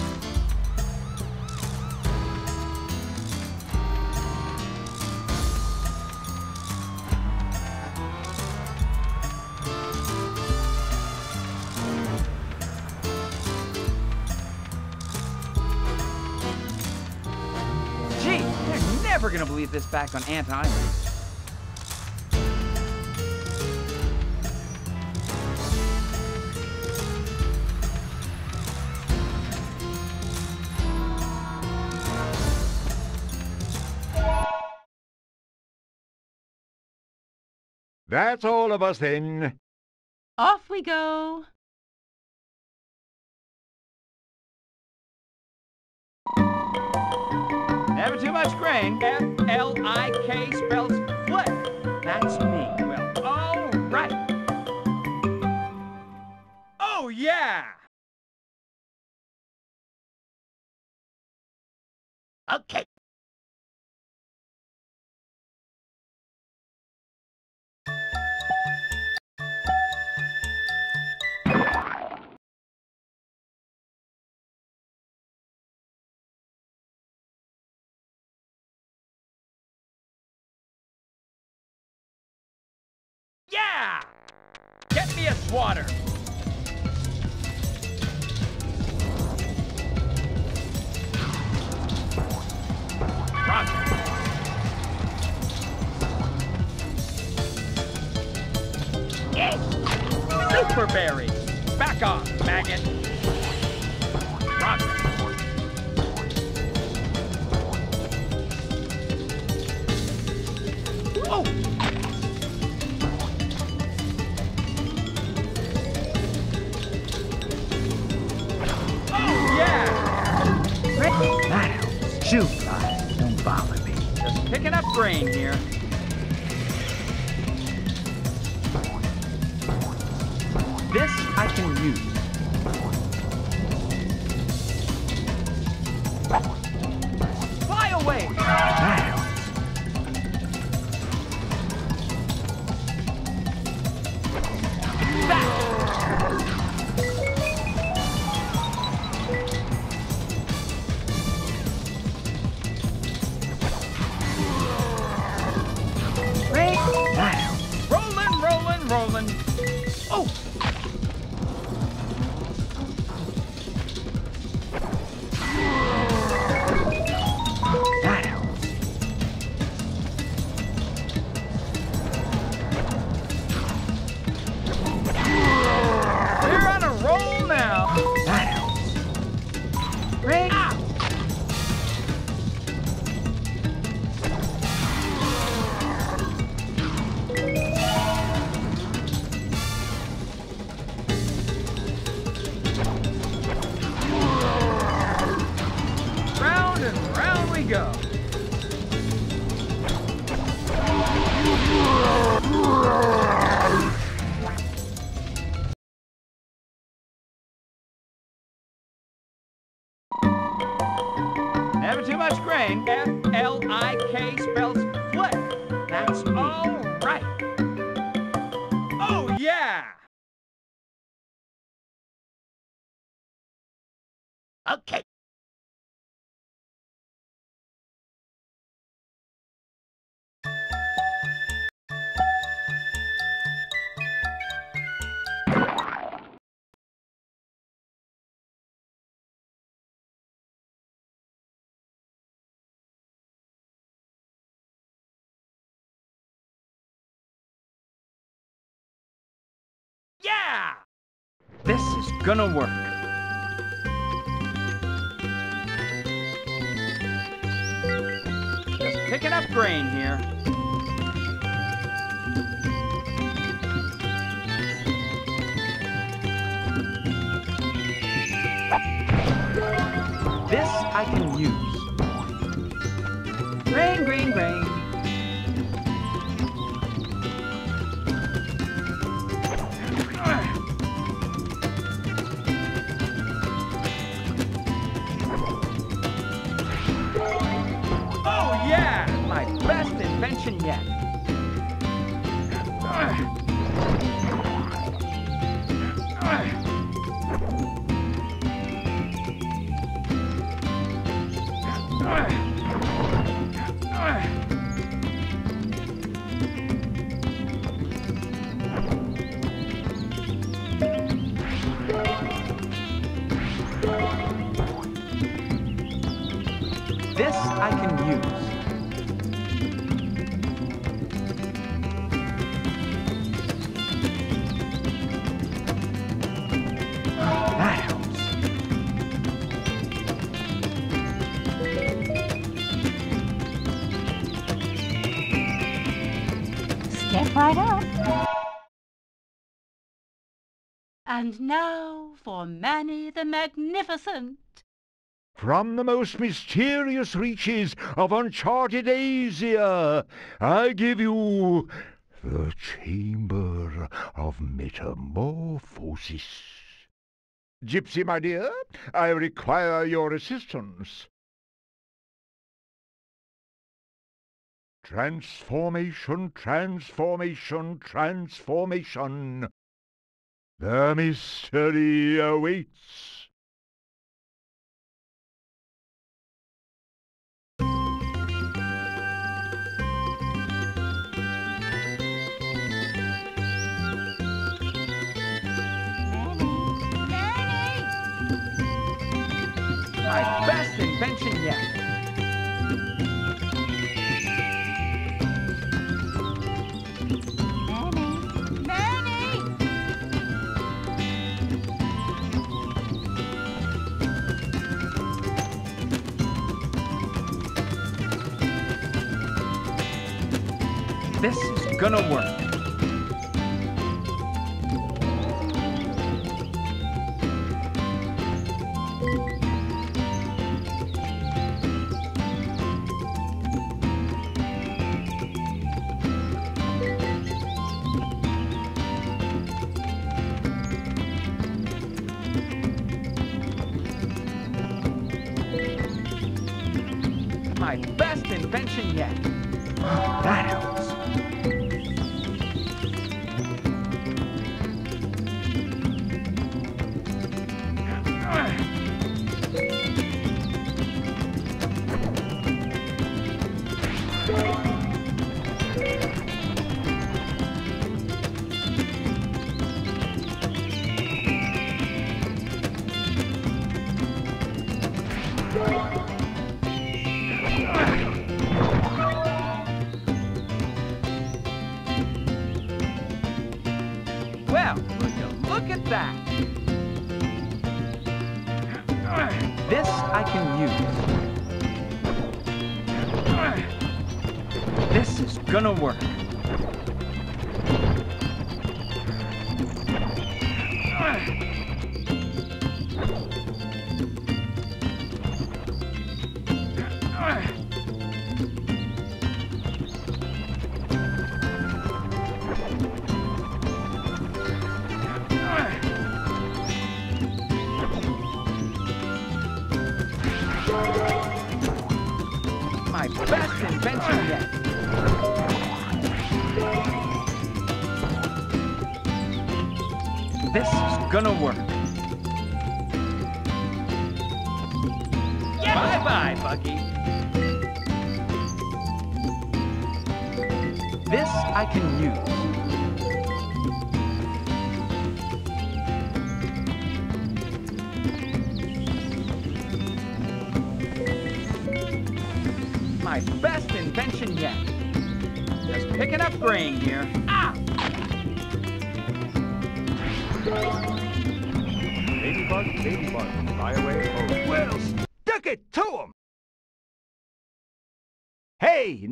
[SPEAKER 1] Gonna believe this back on Ant Island.
[SPEAKER 8] That's all of us then.
[SPEAKER 12] Off we go.
[SPEAKER 1] Too much grain. F-L-I-K spells Flik. That's me. Well, all right. Oh, yeah!
[SPEAKER 9] Okay.
[SPEAKER 1] Yeah! Get me a swatter. Roger. Super berry. Back off, maggot. Roger.
[SPEAKER 3] Shoot, guys. Don't bother me.
[SPEAKER 1] Just picking up grain here. This I can use. Yeah! This is gonna work. Just picking up grain here.
[SPEAKER 13] And now for Manny the Magnificent.
[SPEAKER 8] From the most mysterious reaches of uncharted Asia, I give you the Chamber of Metamorphosis. Gypsy, my dear, I require your assistance. Transformation, transformation, transformation. The mystery awaits.
[SPEAKER 1] Gonna work. My best invention yet. That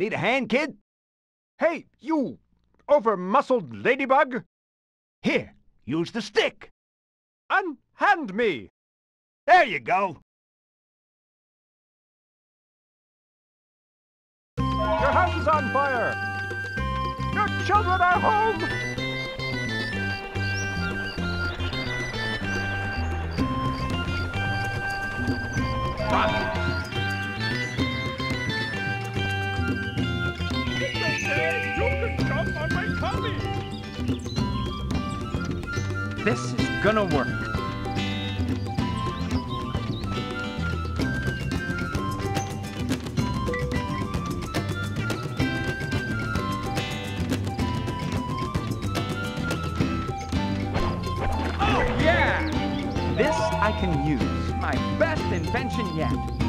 [SPEAKER 8] need a hand, kid?
[SPEAKER 7] Hey, you over-muscled ladybug!
[SPEAKER 8] Here, use the stick.
[SPEAKER 7] Unhand me!
[SPEAKER 8] There you go.
[SPEAKER 7] Your house is on fire! Your children are home!
[SPEAKER 1] This is gonna work. Oh, yeah! This I can use. My best invention yet.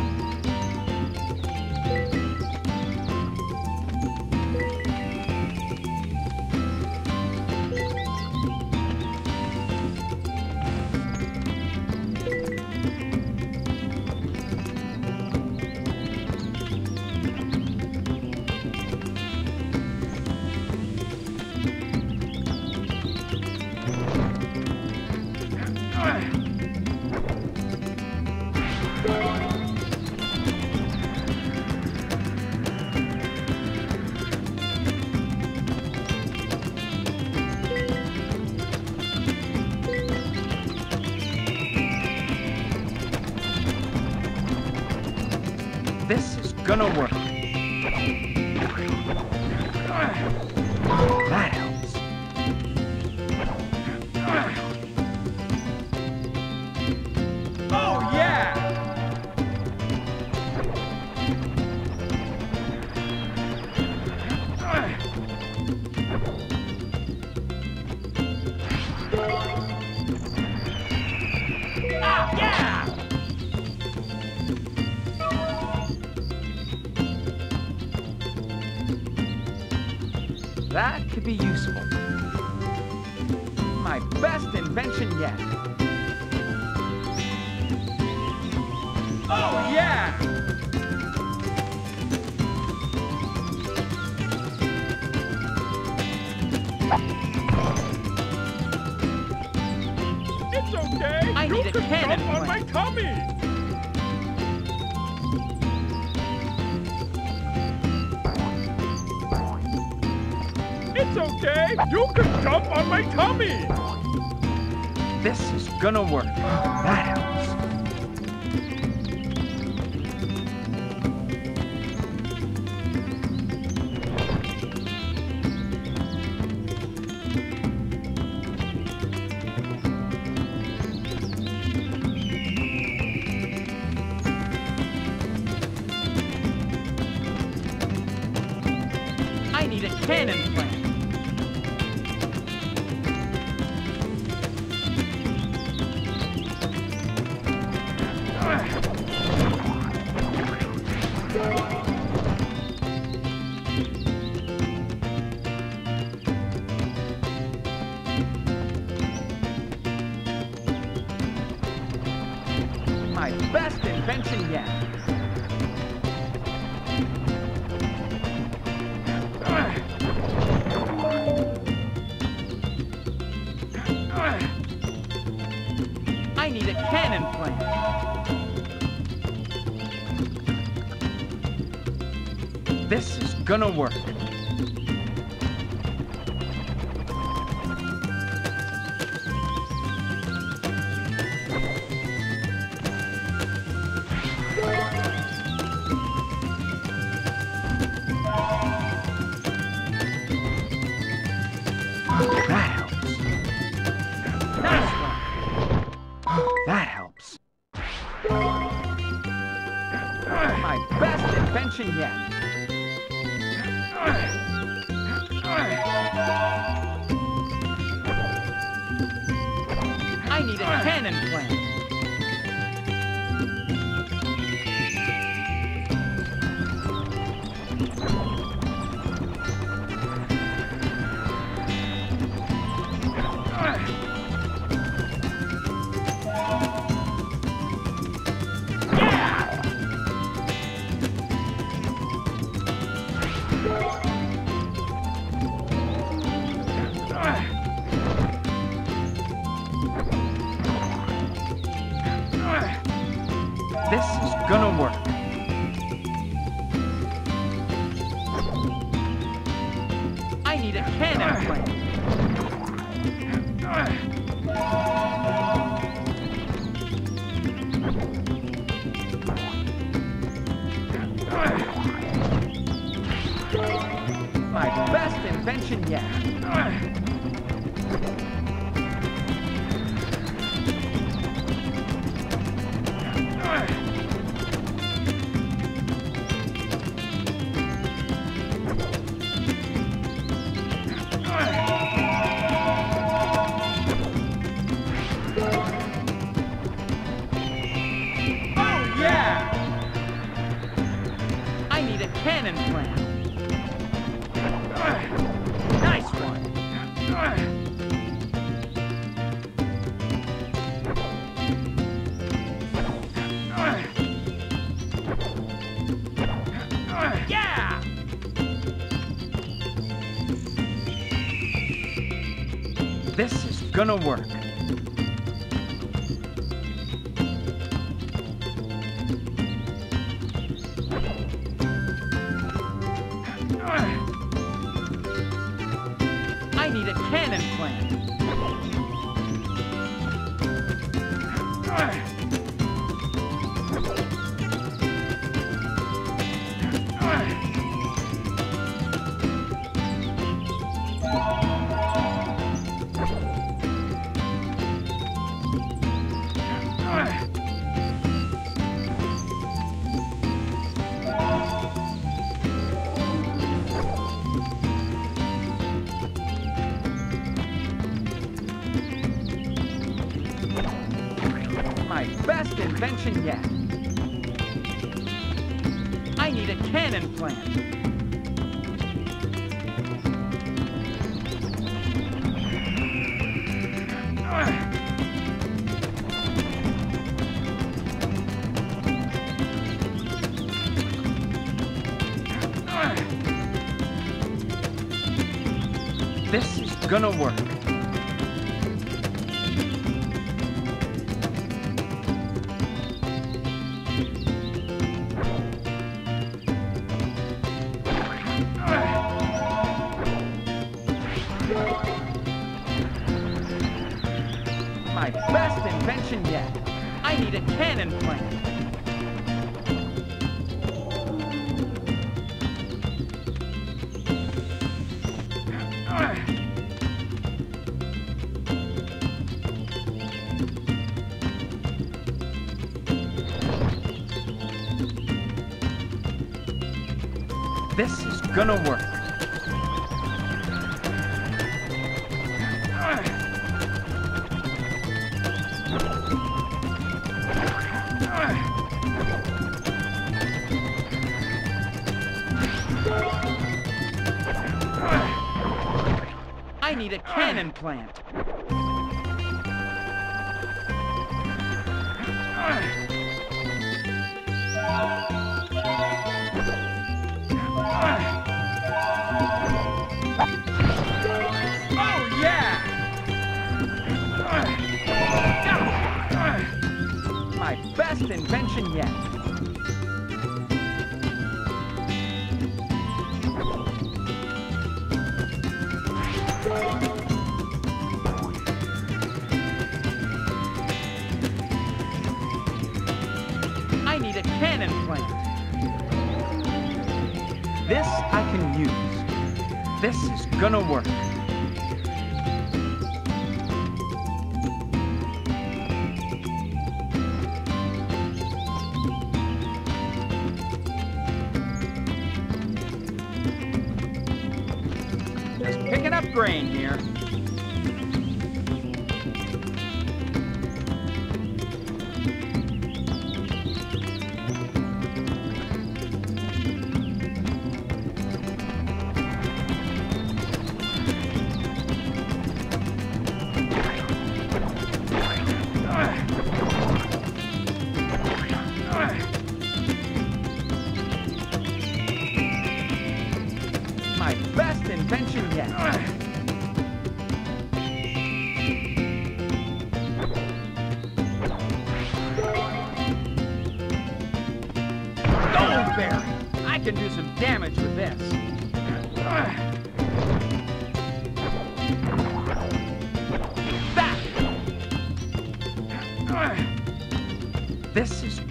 [SPEAKER 1] Gonna work. Gonna work. Gonna work. Gonna work. I need a cannon plant.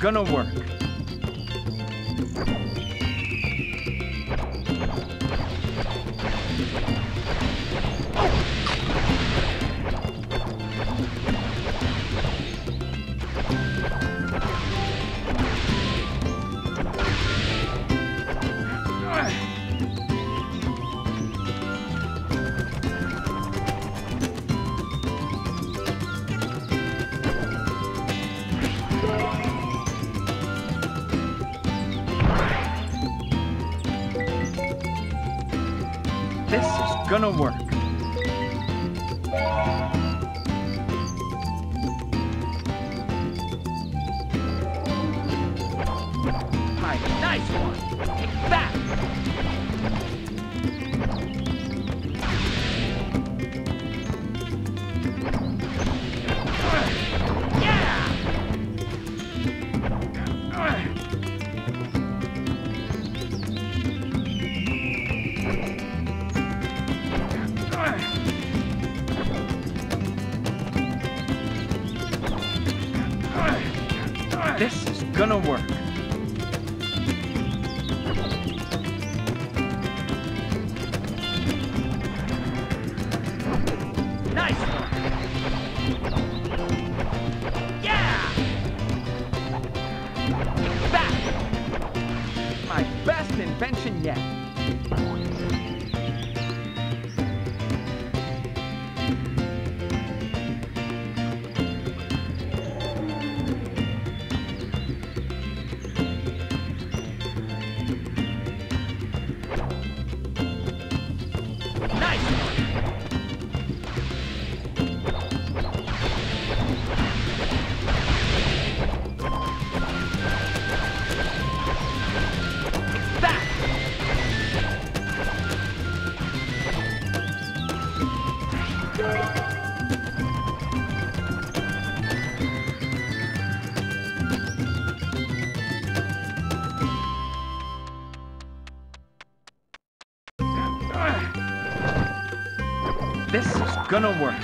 [SPEAKER 1] Gonna work. gonna work.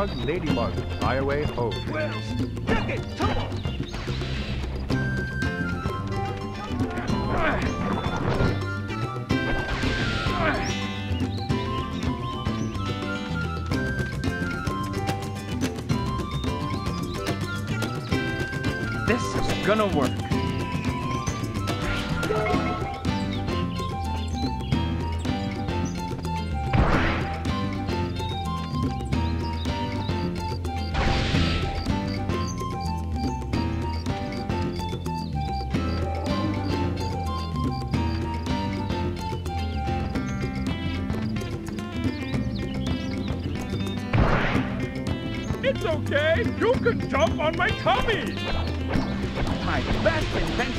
[SPEAKER 7] Ladybug, Ladybug, Fireway home.
[SPEAKER 8] Well, it, come on!
[SPEAKER 1] This is gonna work.
[SPEAKER 14] on my tummy!
[SPEAKER 1] My best invention!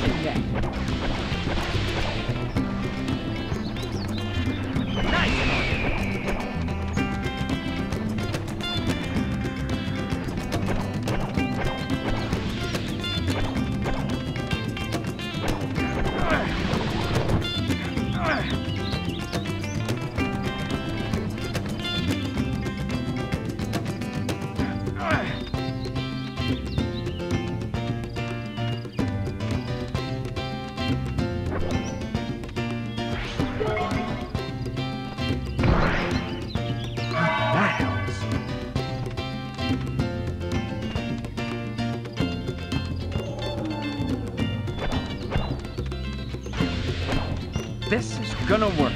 [SPEAKER 1] gonna work.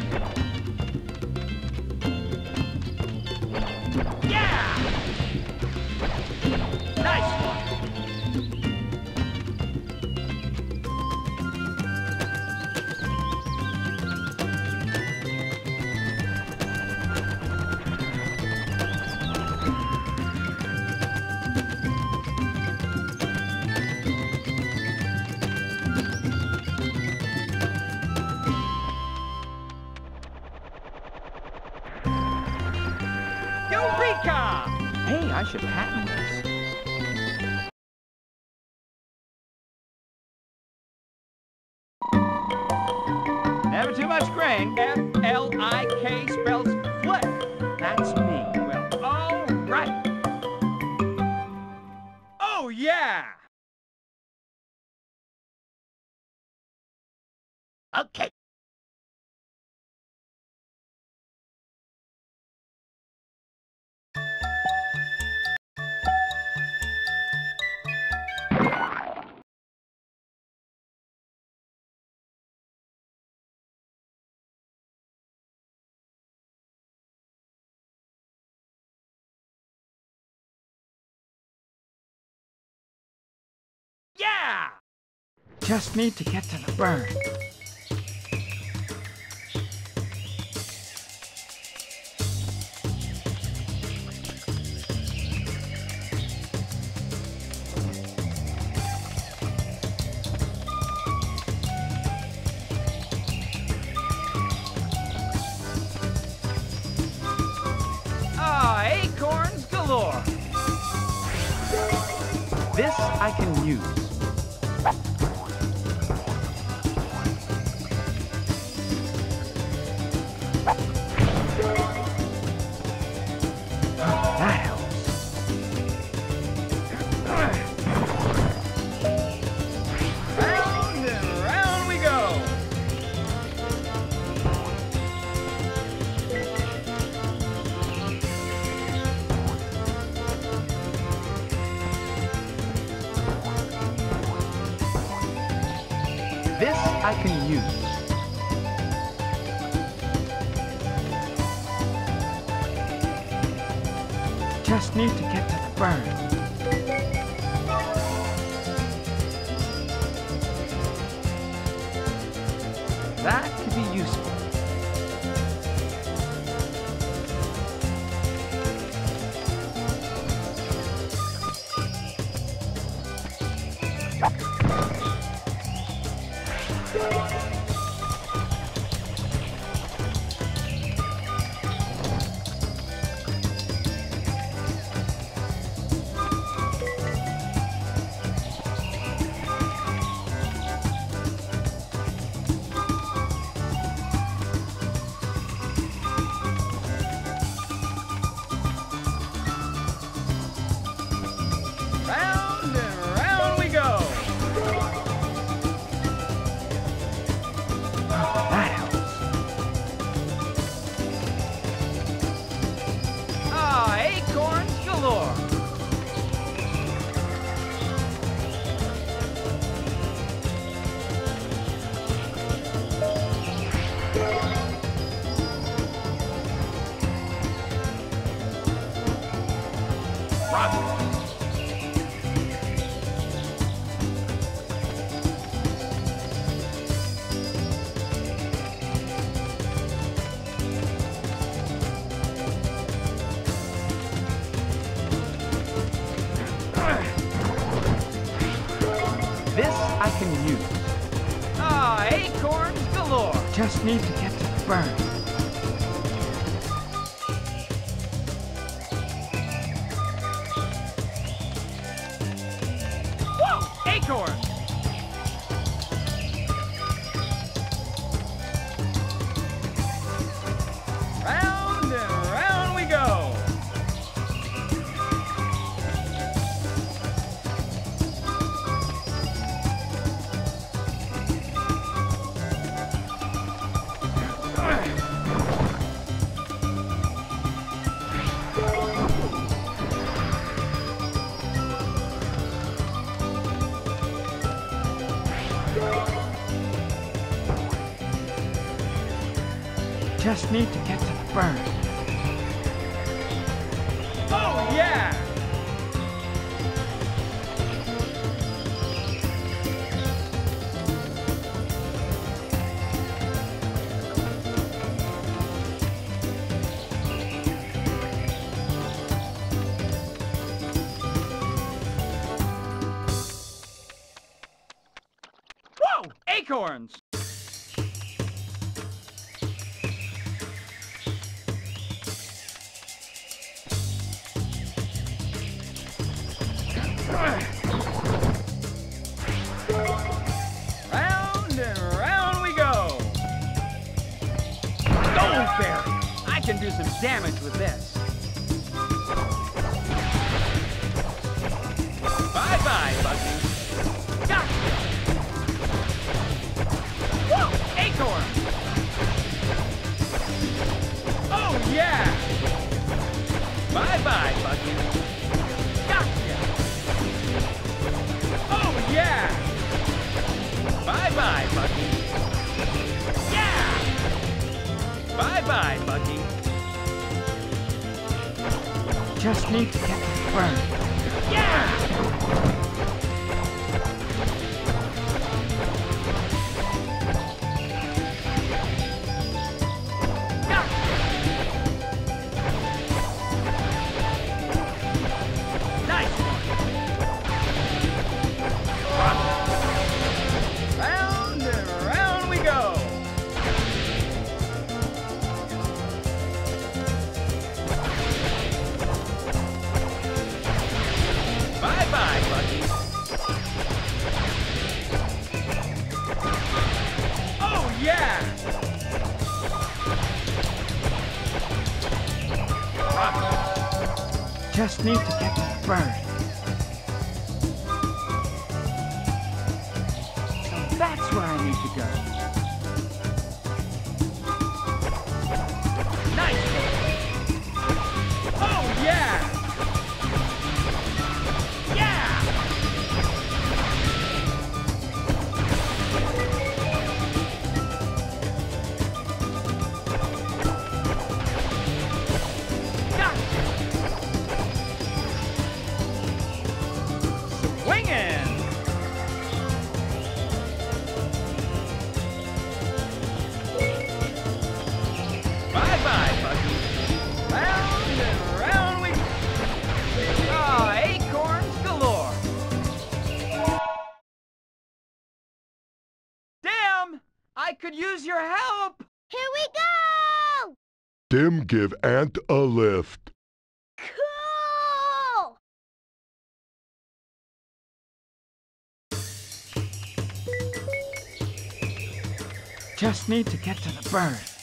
[SPEAKER 1] Yeah! Just need to get to the bird. Acorns!
[SPEAKER 5] To
[SPEAKER 10] Dim give Ant a lift.
[SPEAKER 5] Cool!
[SPEAKER 1] Just need to get to the bird.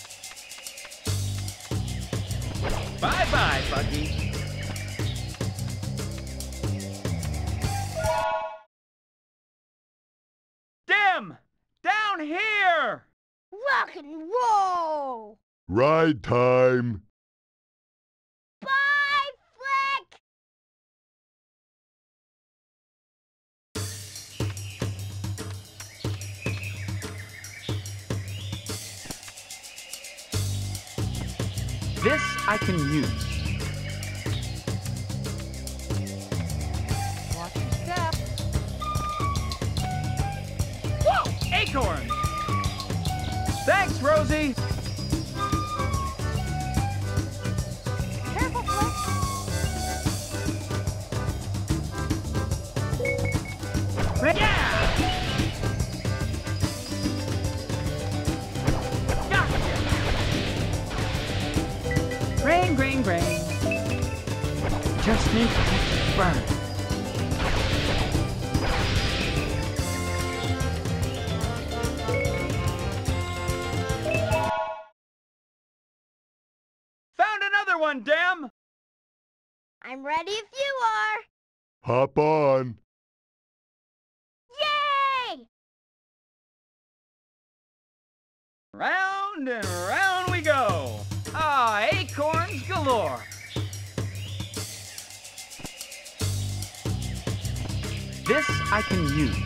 [SPEAKER 10] Ride time.
[SPEAKER 5] Bye, Flik!
[SPEAKER 1] This I can use.
[SPEAKER 12] Watch your step.
[SPEAKER 1] Whoa! Acorn! Thanks, Rosie! Rain, rain, rain. Just need to get the bird. Found another one, Dim!
[SPEAKER 5] I'm ready if you are.
[SPEAKER 10] Hop on.
[SPEAKER 5] Yay!
[SPEAKER 1] Round and round we go. Acorns. This I can use.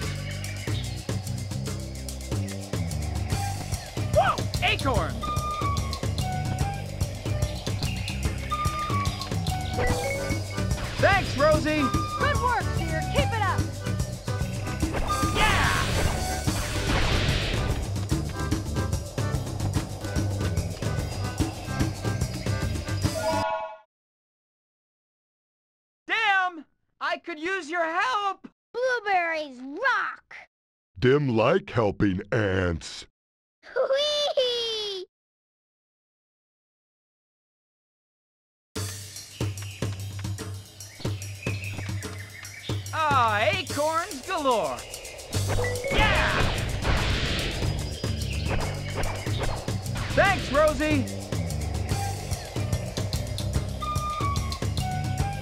[SPEAKER 1] Whoa! Acorns! Thanks, Rosie!
[SPEAKER 12] Good work,
[SPEAKER 1] could use your help!
[SPEAKER 5] Blueberries rock!
[SPEAKER 10] Dim like helping ants.
[SPEAKER 5] Whee!
[SPEAKER 1] Ah, acorns galore! Yeah! Thanks, Rosie!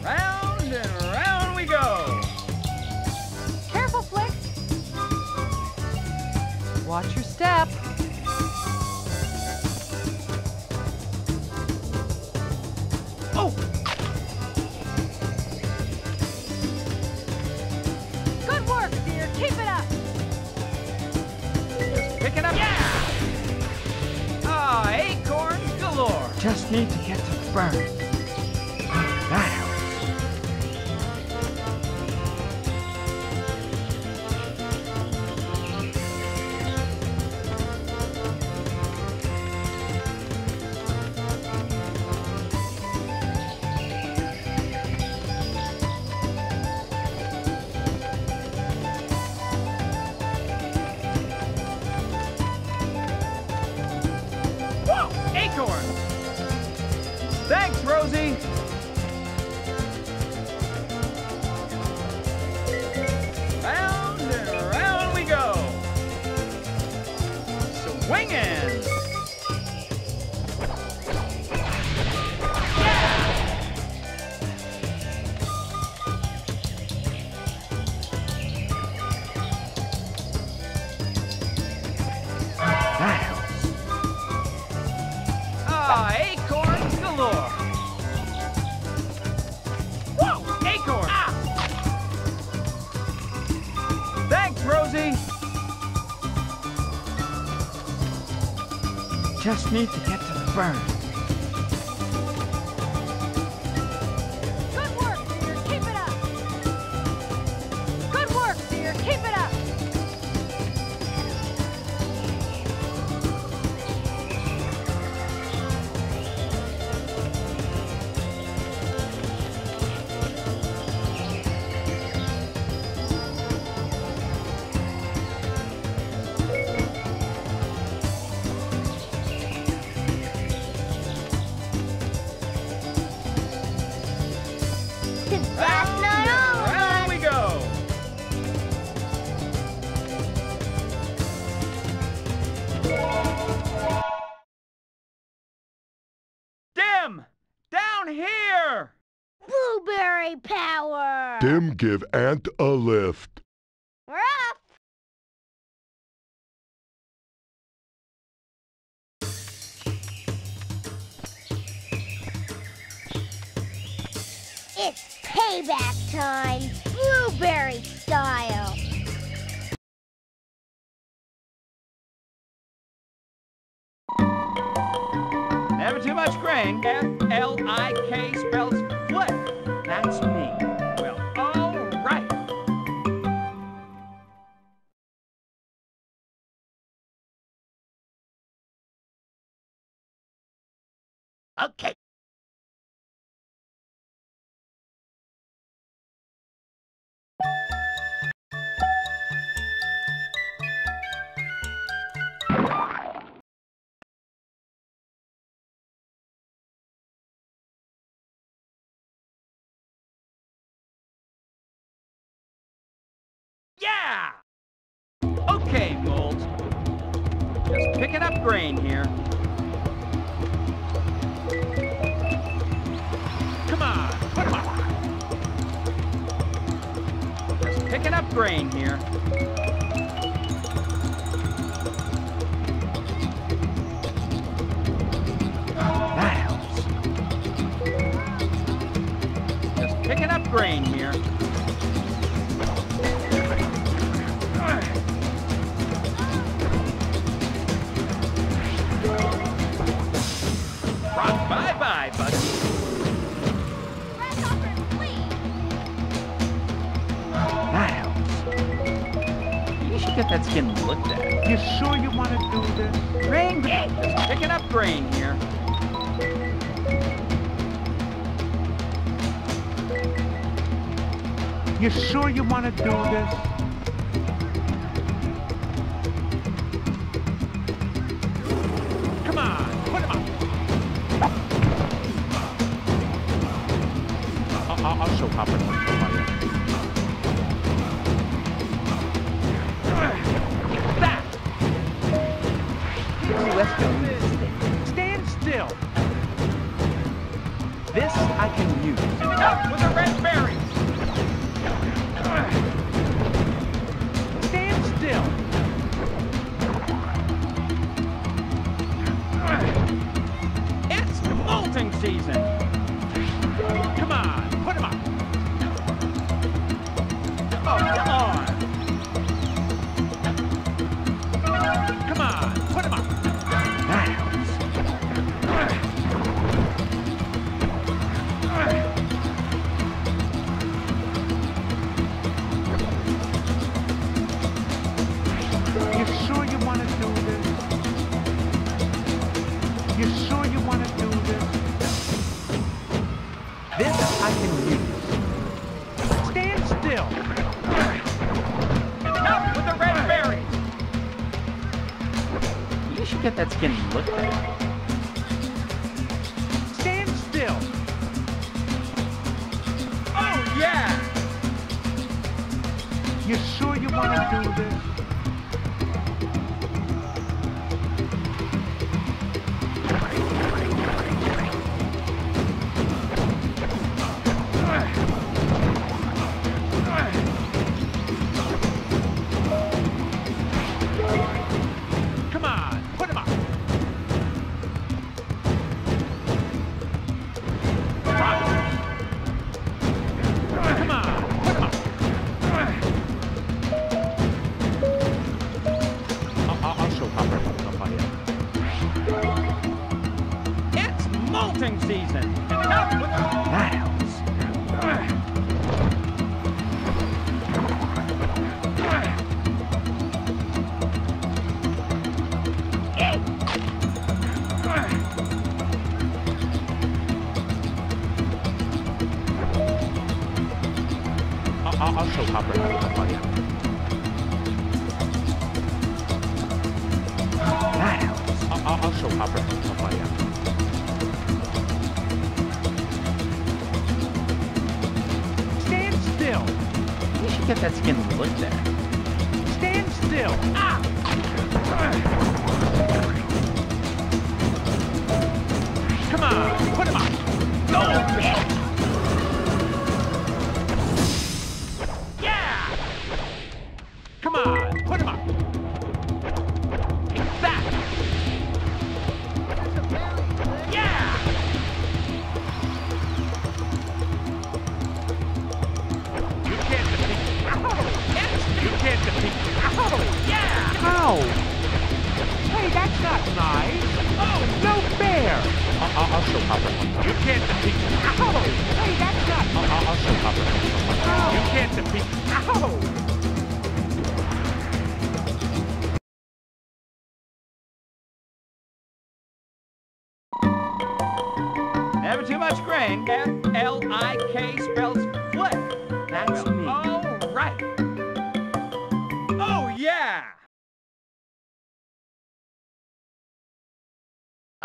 [SPEAKER 1] Round and
[SPEAKER 12] Watch your step.
[SPEAKER 1] Oh!
[SPEAKER 12] Good work, dear. Keep it up.
[SPEAKER 1] Picking up. Yeah! Ah, acorns galore. Just need to get to the bird. Swinging! need to get to the burn.
[SPEAKER 9] Okay
[SPEAKER 1] Yeah! Okay, Bolt. Just picking up grain here. grain here. Miles. Just picking up grain here.
[SPEAKER 15] Look at
[SPEAKER 1] that skin looked at.
[SPEAKER 16] You sure you want to do this?
[SPEAKER 1] Grain, just picking up grain here.
[SPEAKER 16] You sure you want to do this? Uh, I'll, I'll show Papa.
[SPEAKER 1] 不是。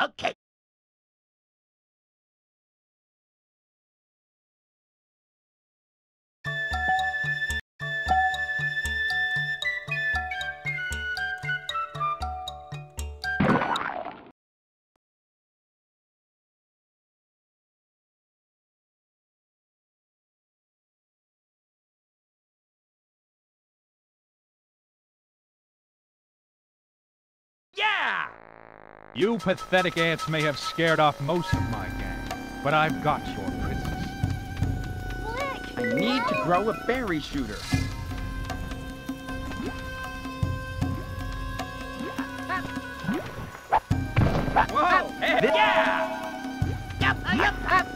[SPEAKER 9] Okay
[SPEAKER 1] Yeah!
[SPEAKER 16] You pathetic ants may have scared off most of my gang, but I've got your princess.
[SPEAKER 1] Flik, I need to grow a berry shooter. Whoa! Hey, yeah!
[SPEAKER 9] Yup, yup, yup!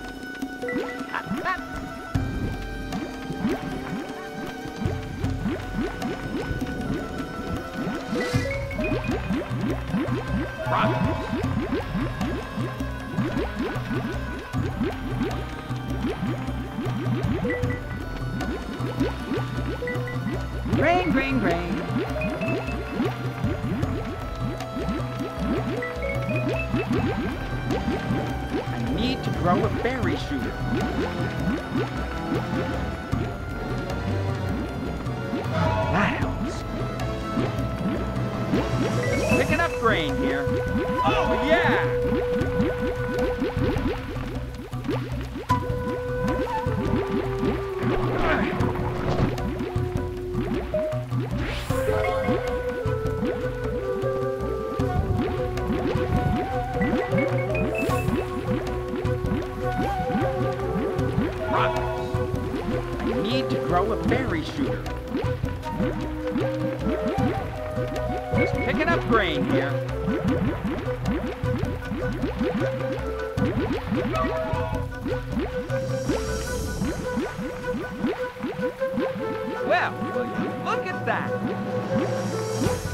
[SPEAKER 1] Rain, rain, rain. I need to grow a berry shooter. brain here. Oh, yeah! Need to grow a berry shooter. picking up grain here. Well, look at that.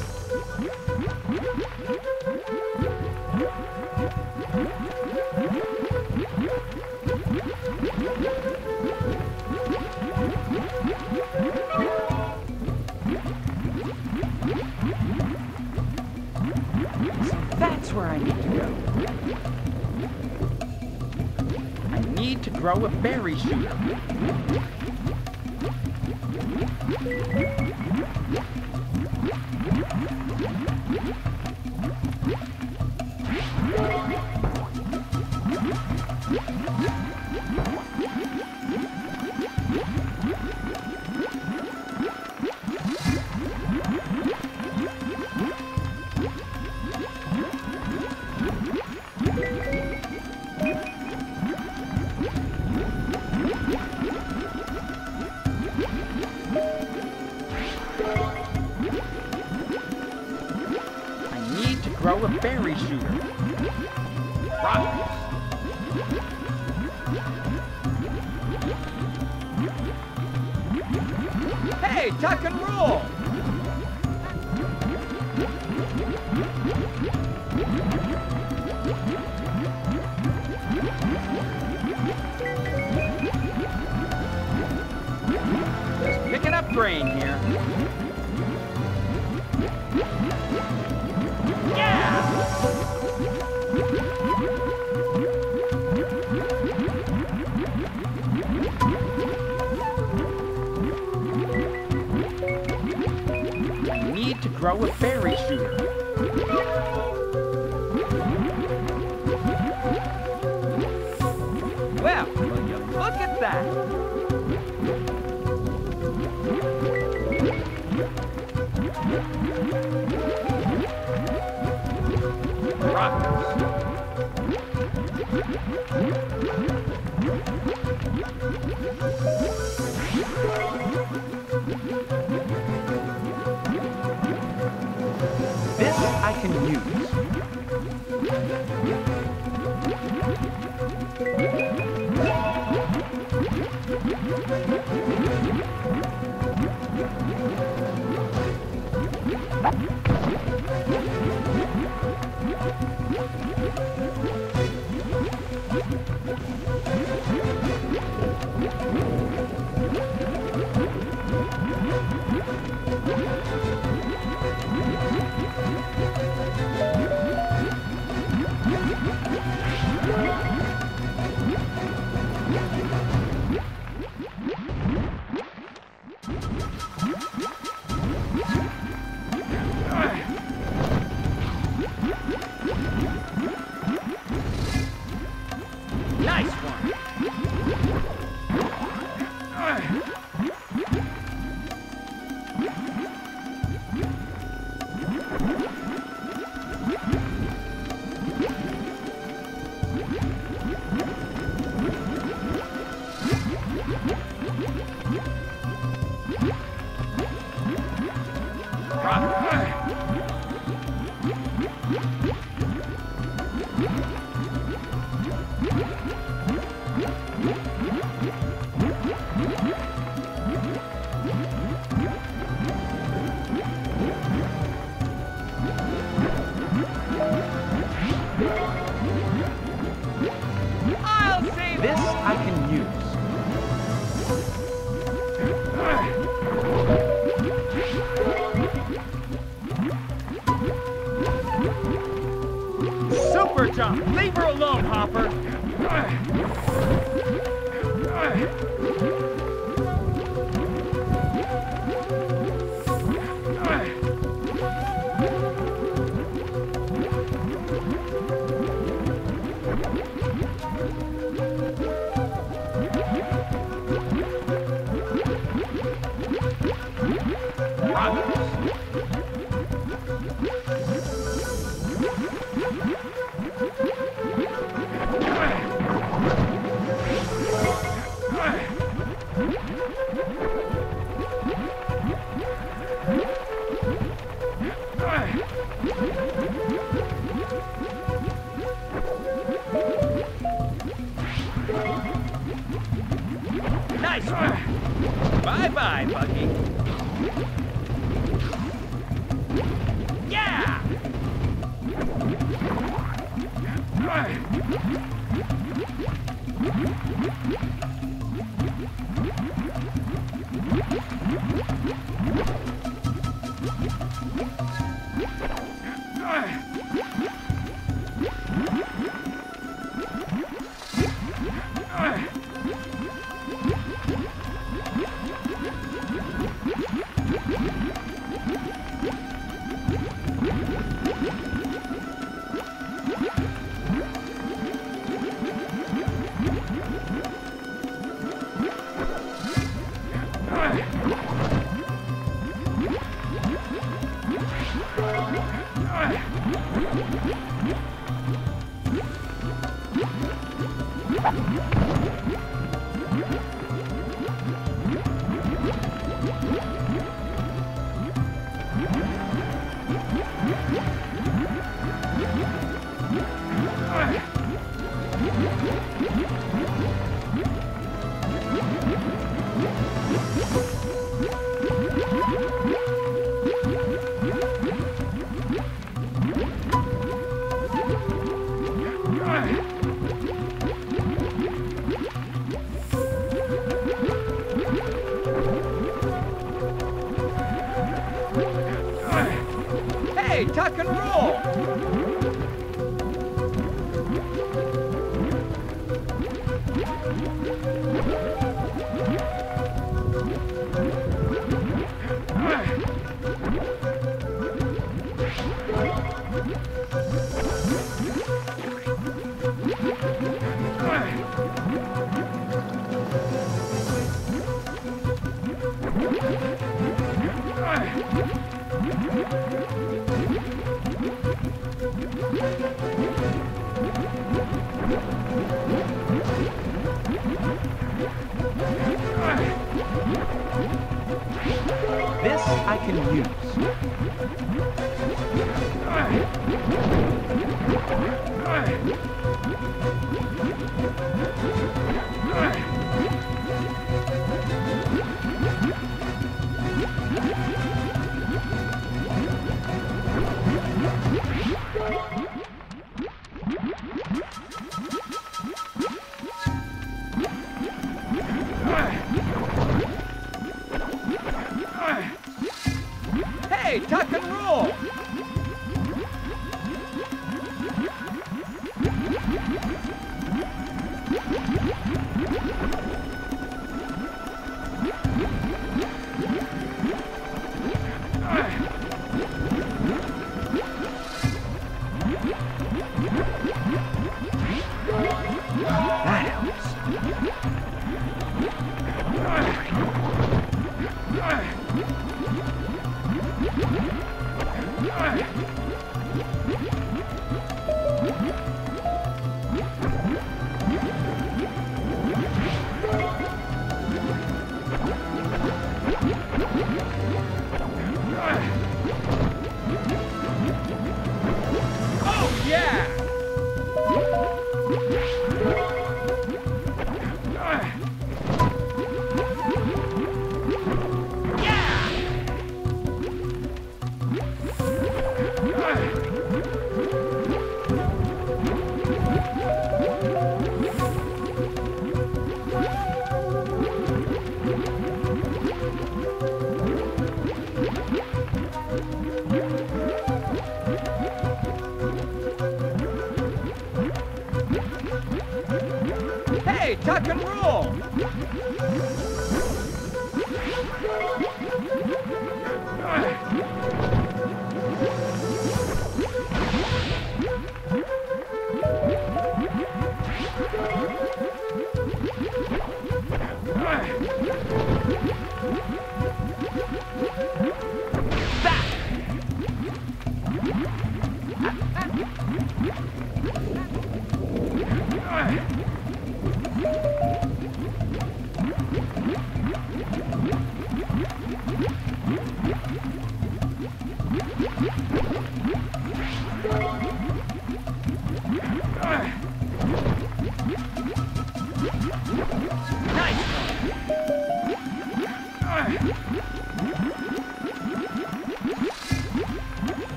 [SPEAKER 1] Jump! Leave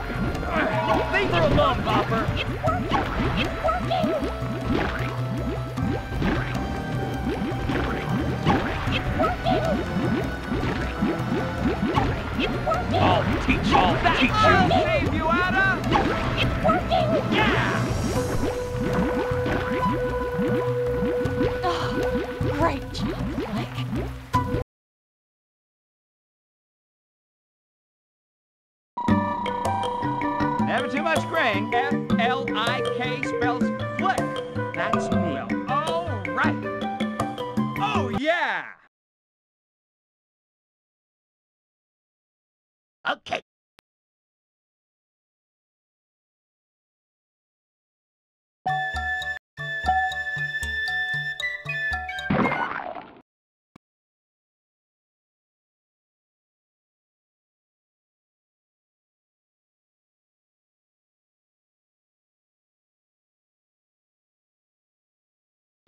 [SPEAKER 1] Leave her alone, Hopper!
[SPEAKER 5] It's working! It's working! It's working!
[SPEAKER 1] I'll teach I'll teach
[SPEAKER 5] I'll
[SPEAKER 1] save you, Atta!
[SPEAKER 5] It's working!
[SPEAKER 1] Yeah!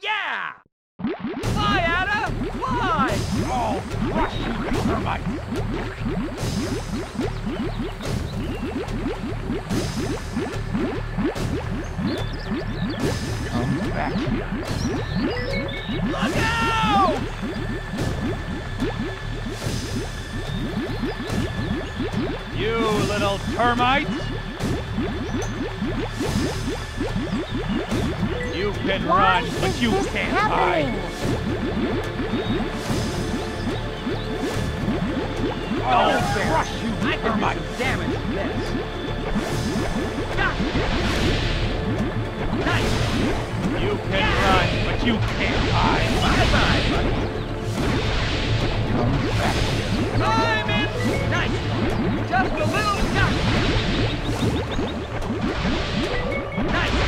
[SPEAKER 1] Yeah! Fly, Atta! Fly!
[SPEAKER 14] Oh, crush you, termite! Come back here.
[SPEAKER 1] Look out!
[SPEAKER 16] You little termites! You can
[SPEAKER 5] Why
[SPEAKER 16] run, but you can't
[SPEAKER 5] happening?
[SPEAKER 16] hide. Oh, crush you,
[SPEAKER 1] I can do
[SPEAKER 16] termite!
[SPEAKER 1] some damage this. Nice!
[SPEAKER 16] You can run, but you can't hide. Come back here.
[SPEAKER 1] I'm in! Nice! Just a little duck! Nice!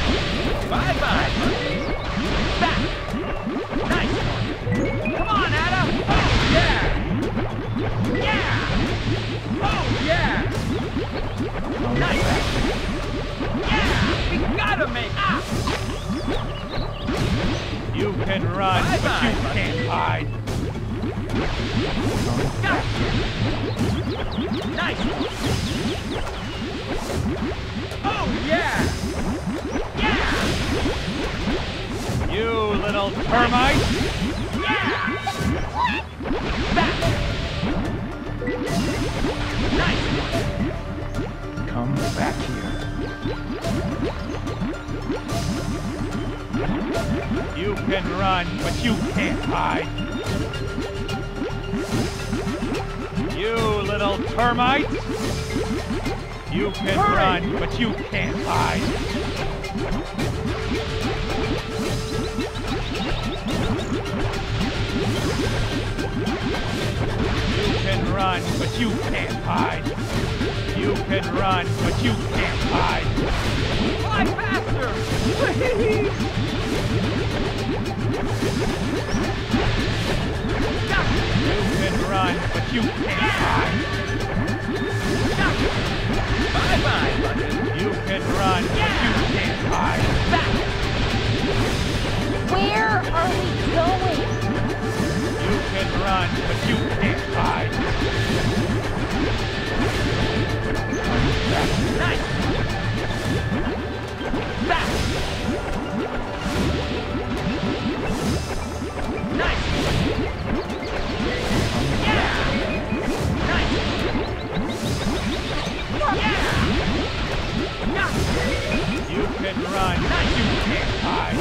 [SPEAKER 1] Bye-bye, buddy. Back! Nice! Come on, Atta! Oh, yeah! Yeah! Oh, yeah! Nice! Yeah! We gotta make... Ah!
[SPEAKER 16] You can run, but you
[SPEAKER 1] buddy.
[SPEAKER 16] can't hide.
[SPEAKER 1] Nice! Oh, yeah! Yeah!
[SPEAKER 16] You little termite! Come back here. You can run, but you can't hide. You little termite! You can run, but you can't hide. You can run, but you can't hide. You can run, but you can't hide.
[SPEAKER 1] Fly faster!
[SPEAKER 16] You can run, but you can't hide.
[SPEAKER 1] Bye-bye, Bucky.
[SPEAKER 16] You can run, but you can't hide. Back.
[SPEAKER 5] Where are we going?
[SPEAKER 16] You can run, but you can't hide.
[SPEAKER 1] Nice! Back. Nice!
[SPEAKER 16] Can run, but you can't hide.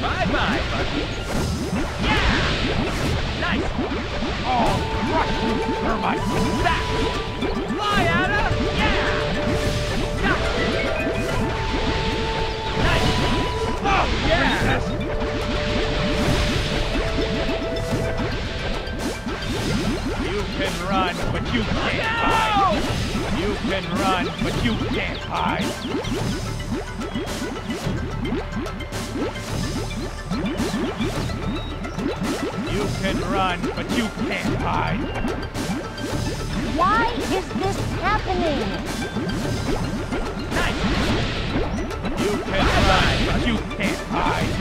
[SPEAKER 1] Bye-bye, Bucky. Yeah! Nice!
[SPEAKER 16] Oh, crush you, termite!
[SPEAKER 1] Back! Fly, Atta! Yeah! Nice!
[SPEAKER 16] Oh,
[SPEAKER 1] Yeah!
[SPEAKER 16] You can run, but you can't hide. You can run, but you can't hide. You can run, but you can't hide.
[SPEAKER 5] Why is this happening?
[SPEAKER 16] You can run, but you can't hide.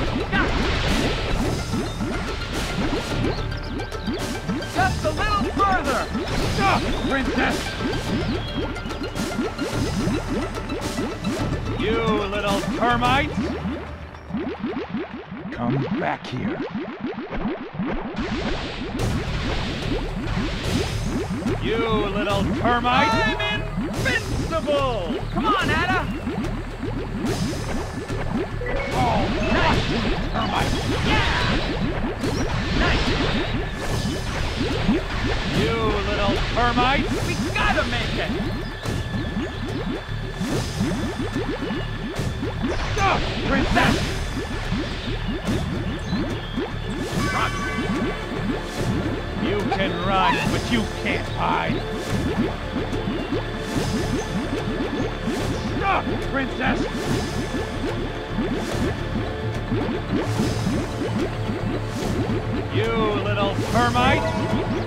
[SPEAKER 1] Just a little further!
[SPEAKER 16] Stop, princess! You little termite! Come back here. You little termite!
[SPEAKER 1] I'm invincible! Come on, Atta!
[SPEAKER 16] Oh, nice! Termite!
[SPEAKER 1] Yeah! Nice!
[SPEAKER 16] You little termite!
[SPEAKER 1] We gotta make it!
[SPEAKER 16] Stop, princess! You can run, but you can't hide. Stop, princess! You little termite!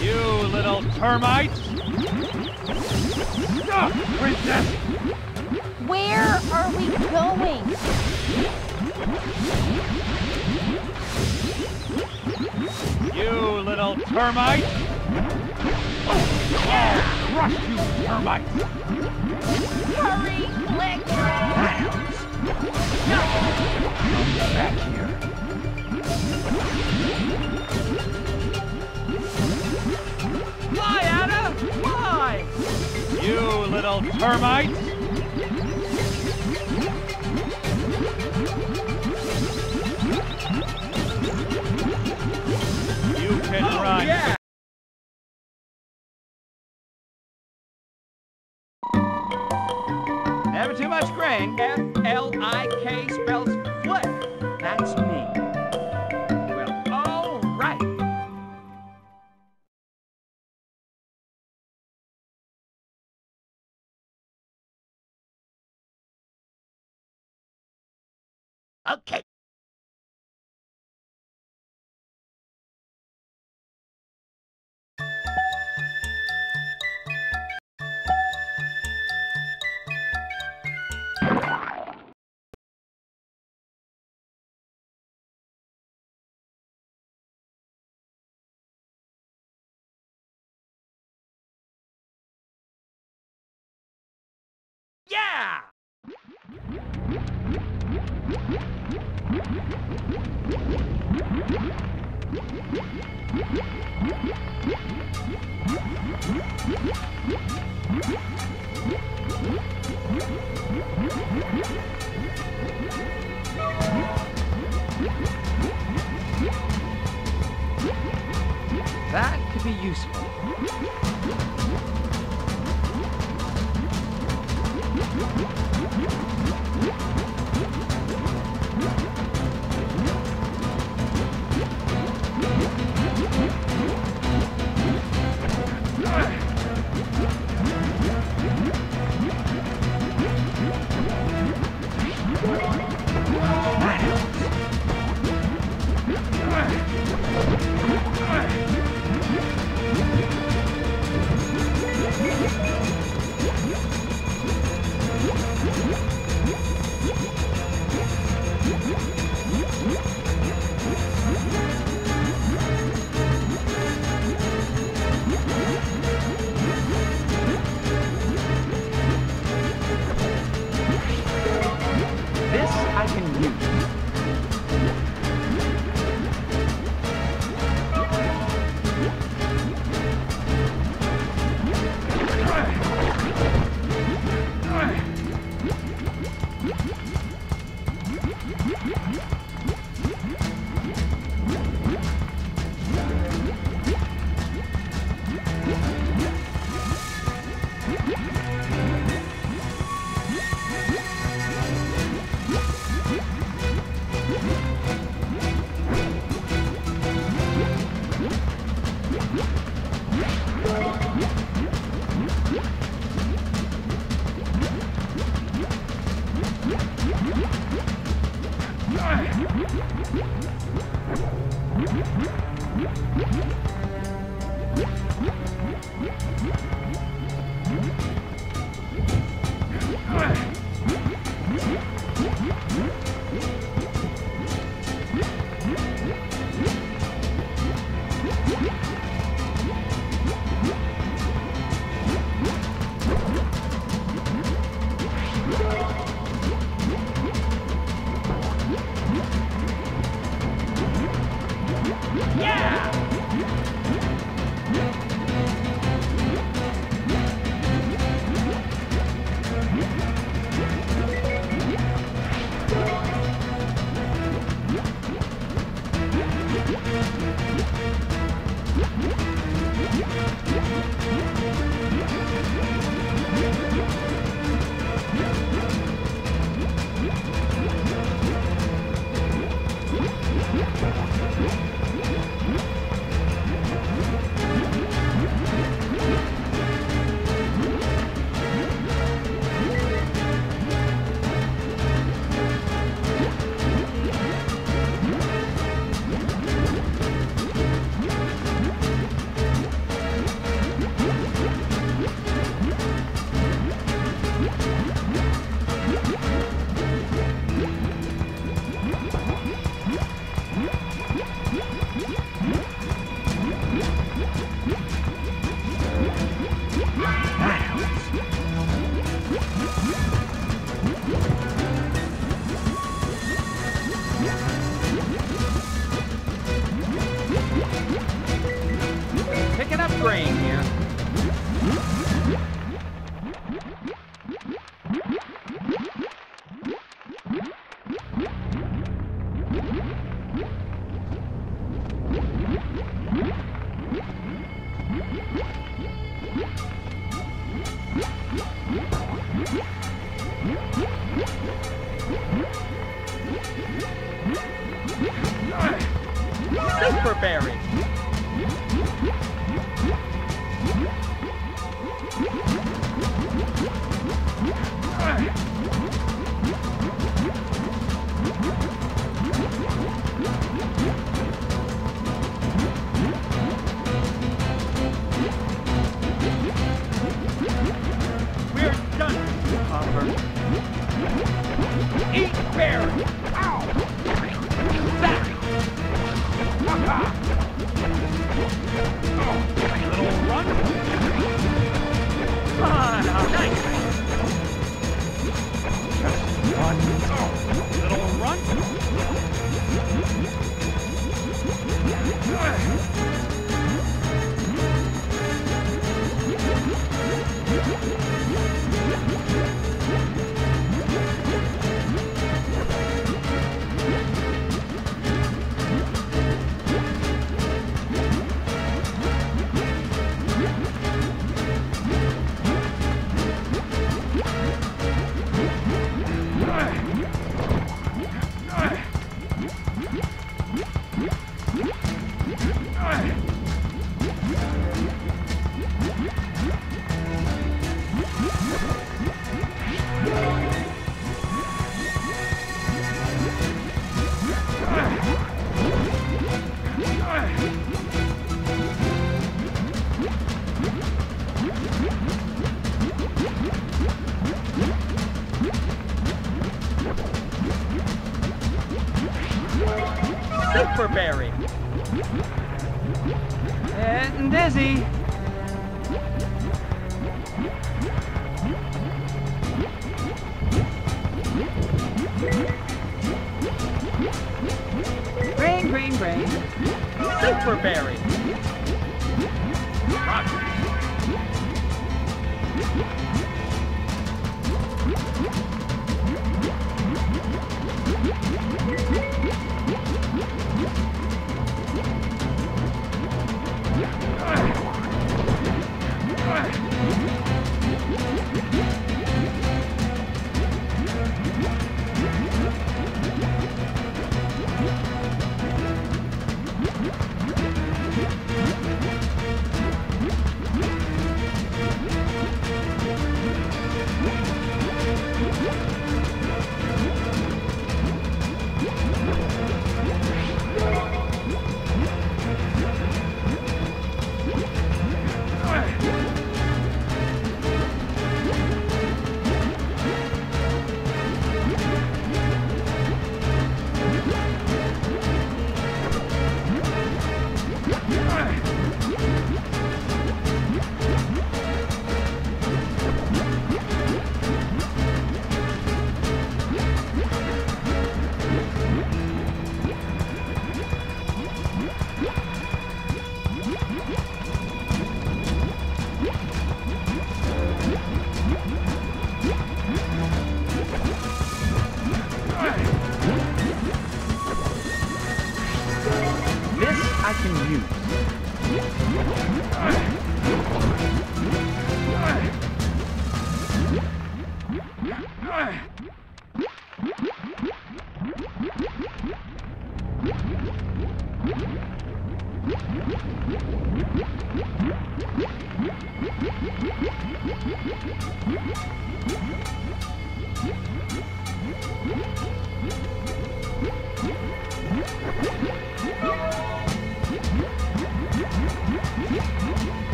[SPEAKER 16] You little termite! Stop, princess!
[SPEAKER 5] Where are we going?
[SPEAKER 16] You little termite! Oh, crush you, termite!
[SPEAKER 5] Hurry, Flik!
[SPEAKER 16] Come back here.
[SPEAKER 1] Fly, Atta! Fly!
[SPEAKER 16] You little termite! You can
[SPEAKER 1] Oh,
[SPEAKER 16] run.
[SPEAKER 1] yeah! Never too much grain. F-L-I-K
[SPEAKER 9] Okay.
[SPEAKER 1] Yeah! That could be useful. This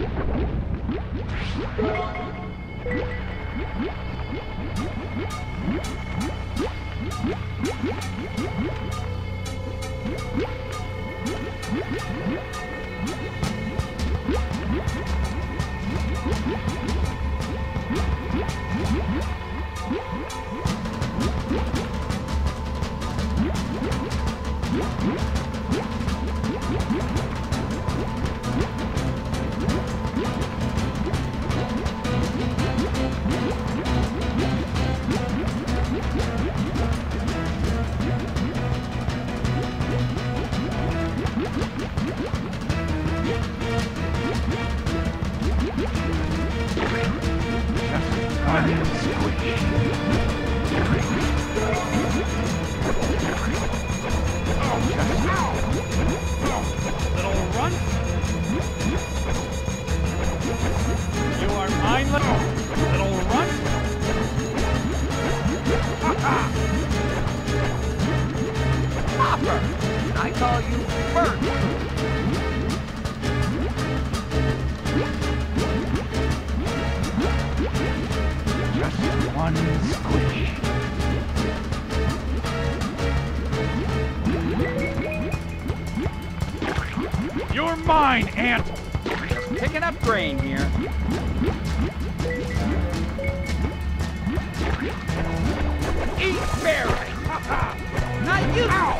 [SPEAKER 1] Yeah. Oh,
[SPEAKER 16] Fine, Ant! Picking up grain here. Eat berry! Not you!
[SPEAKER 1] Ow.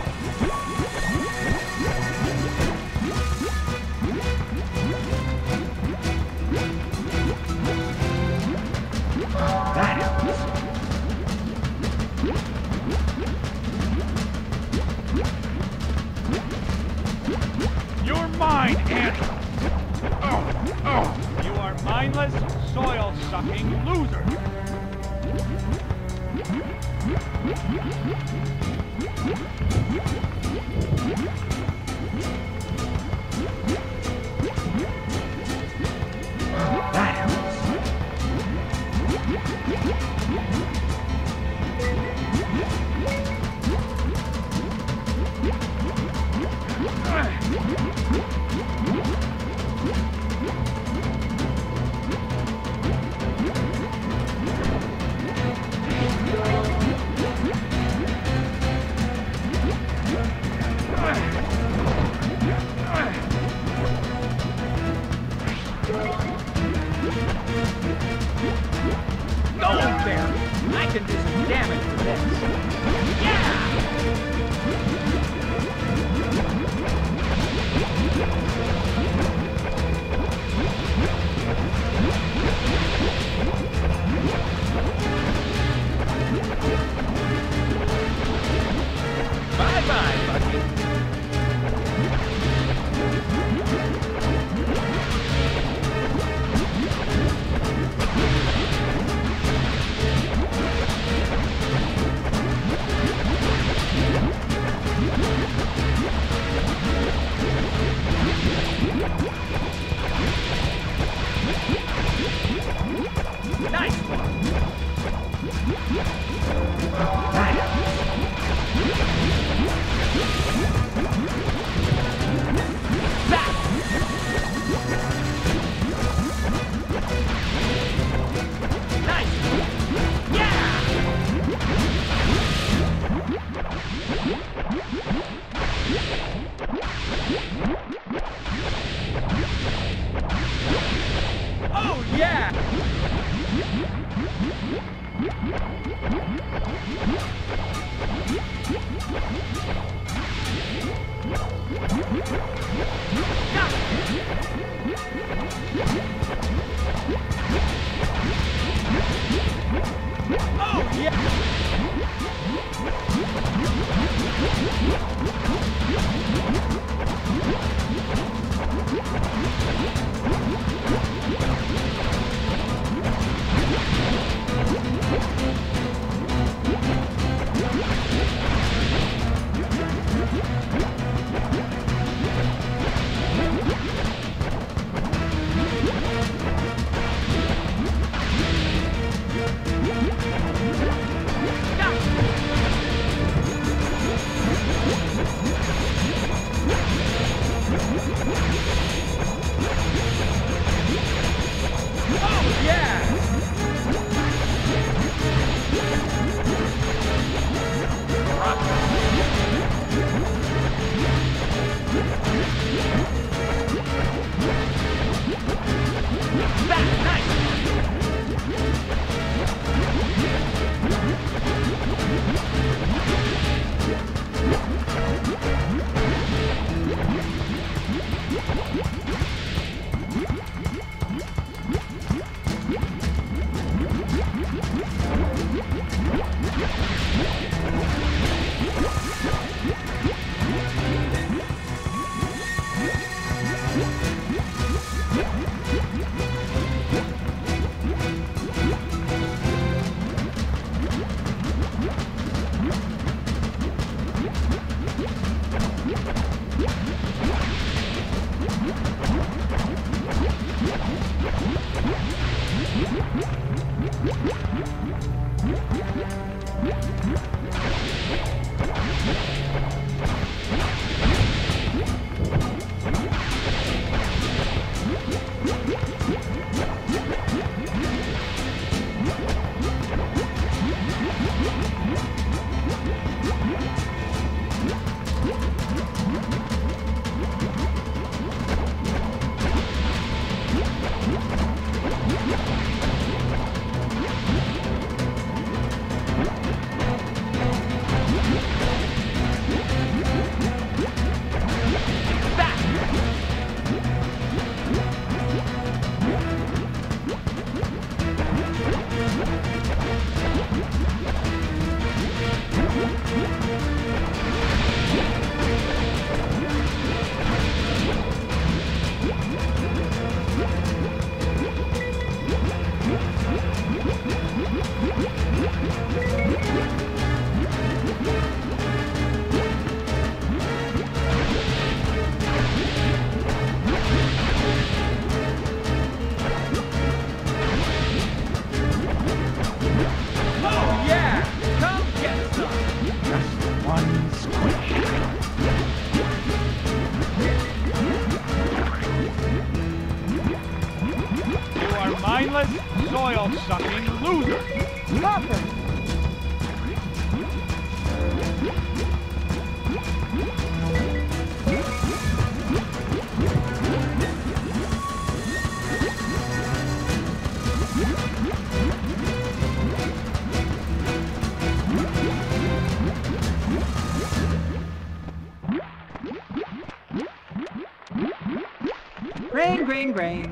[SPEAKER 16] Green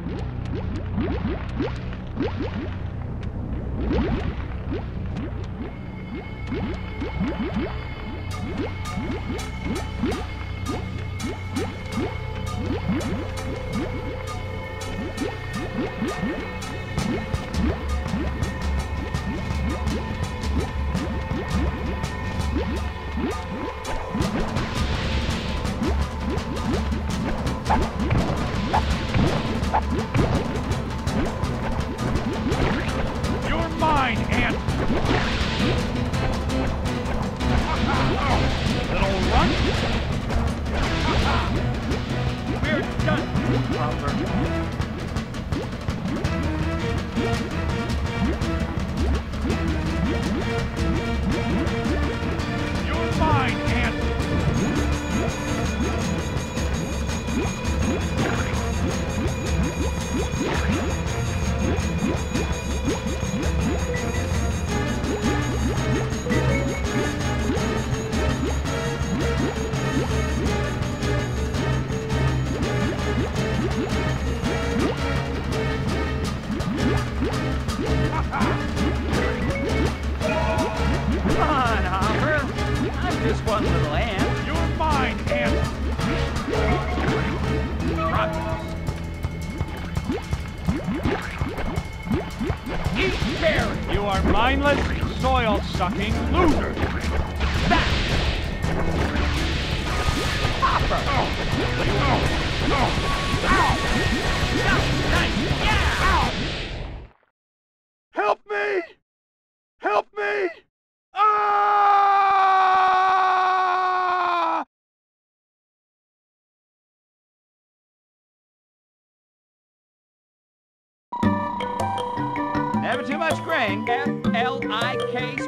[SPEAKER 16] F-L-I-K spells
[SPEAKER 1] Flik.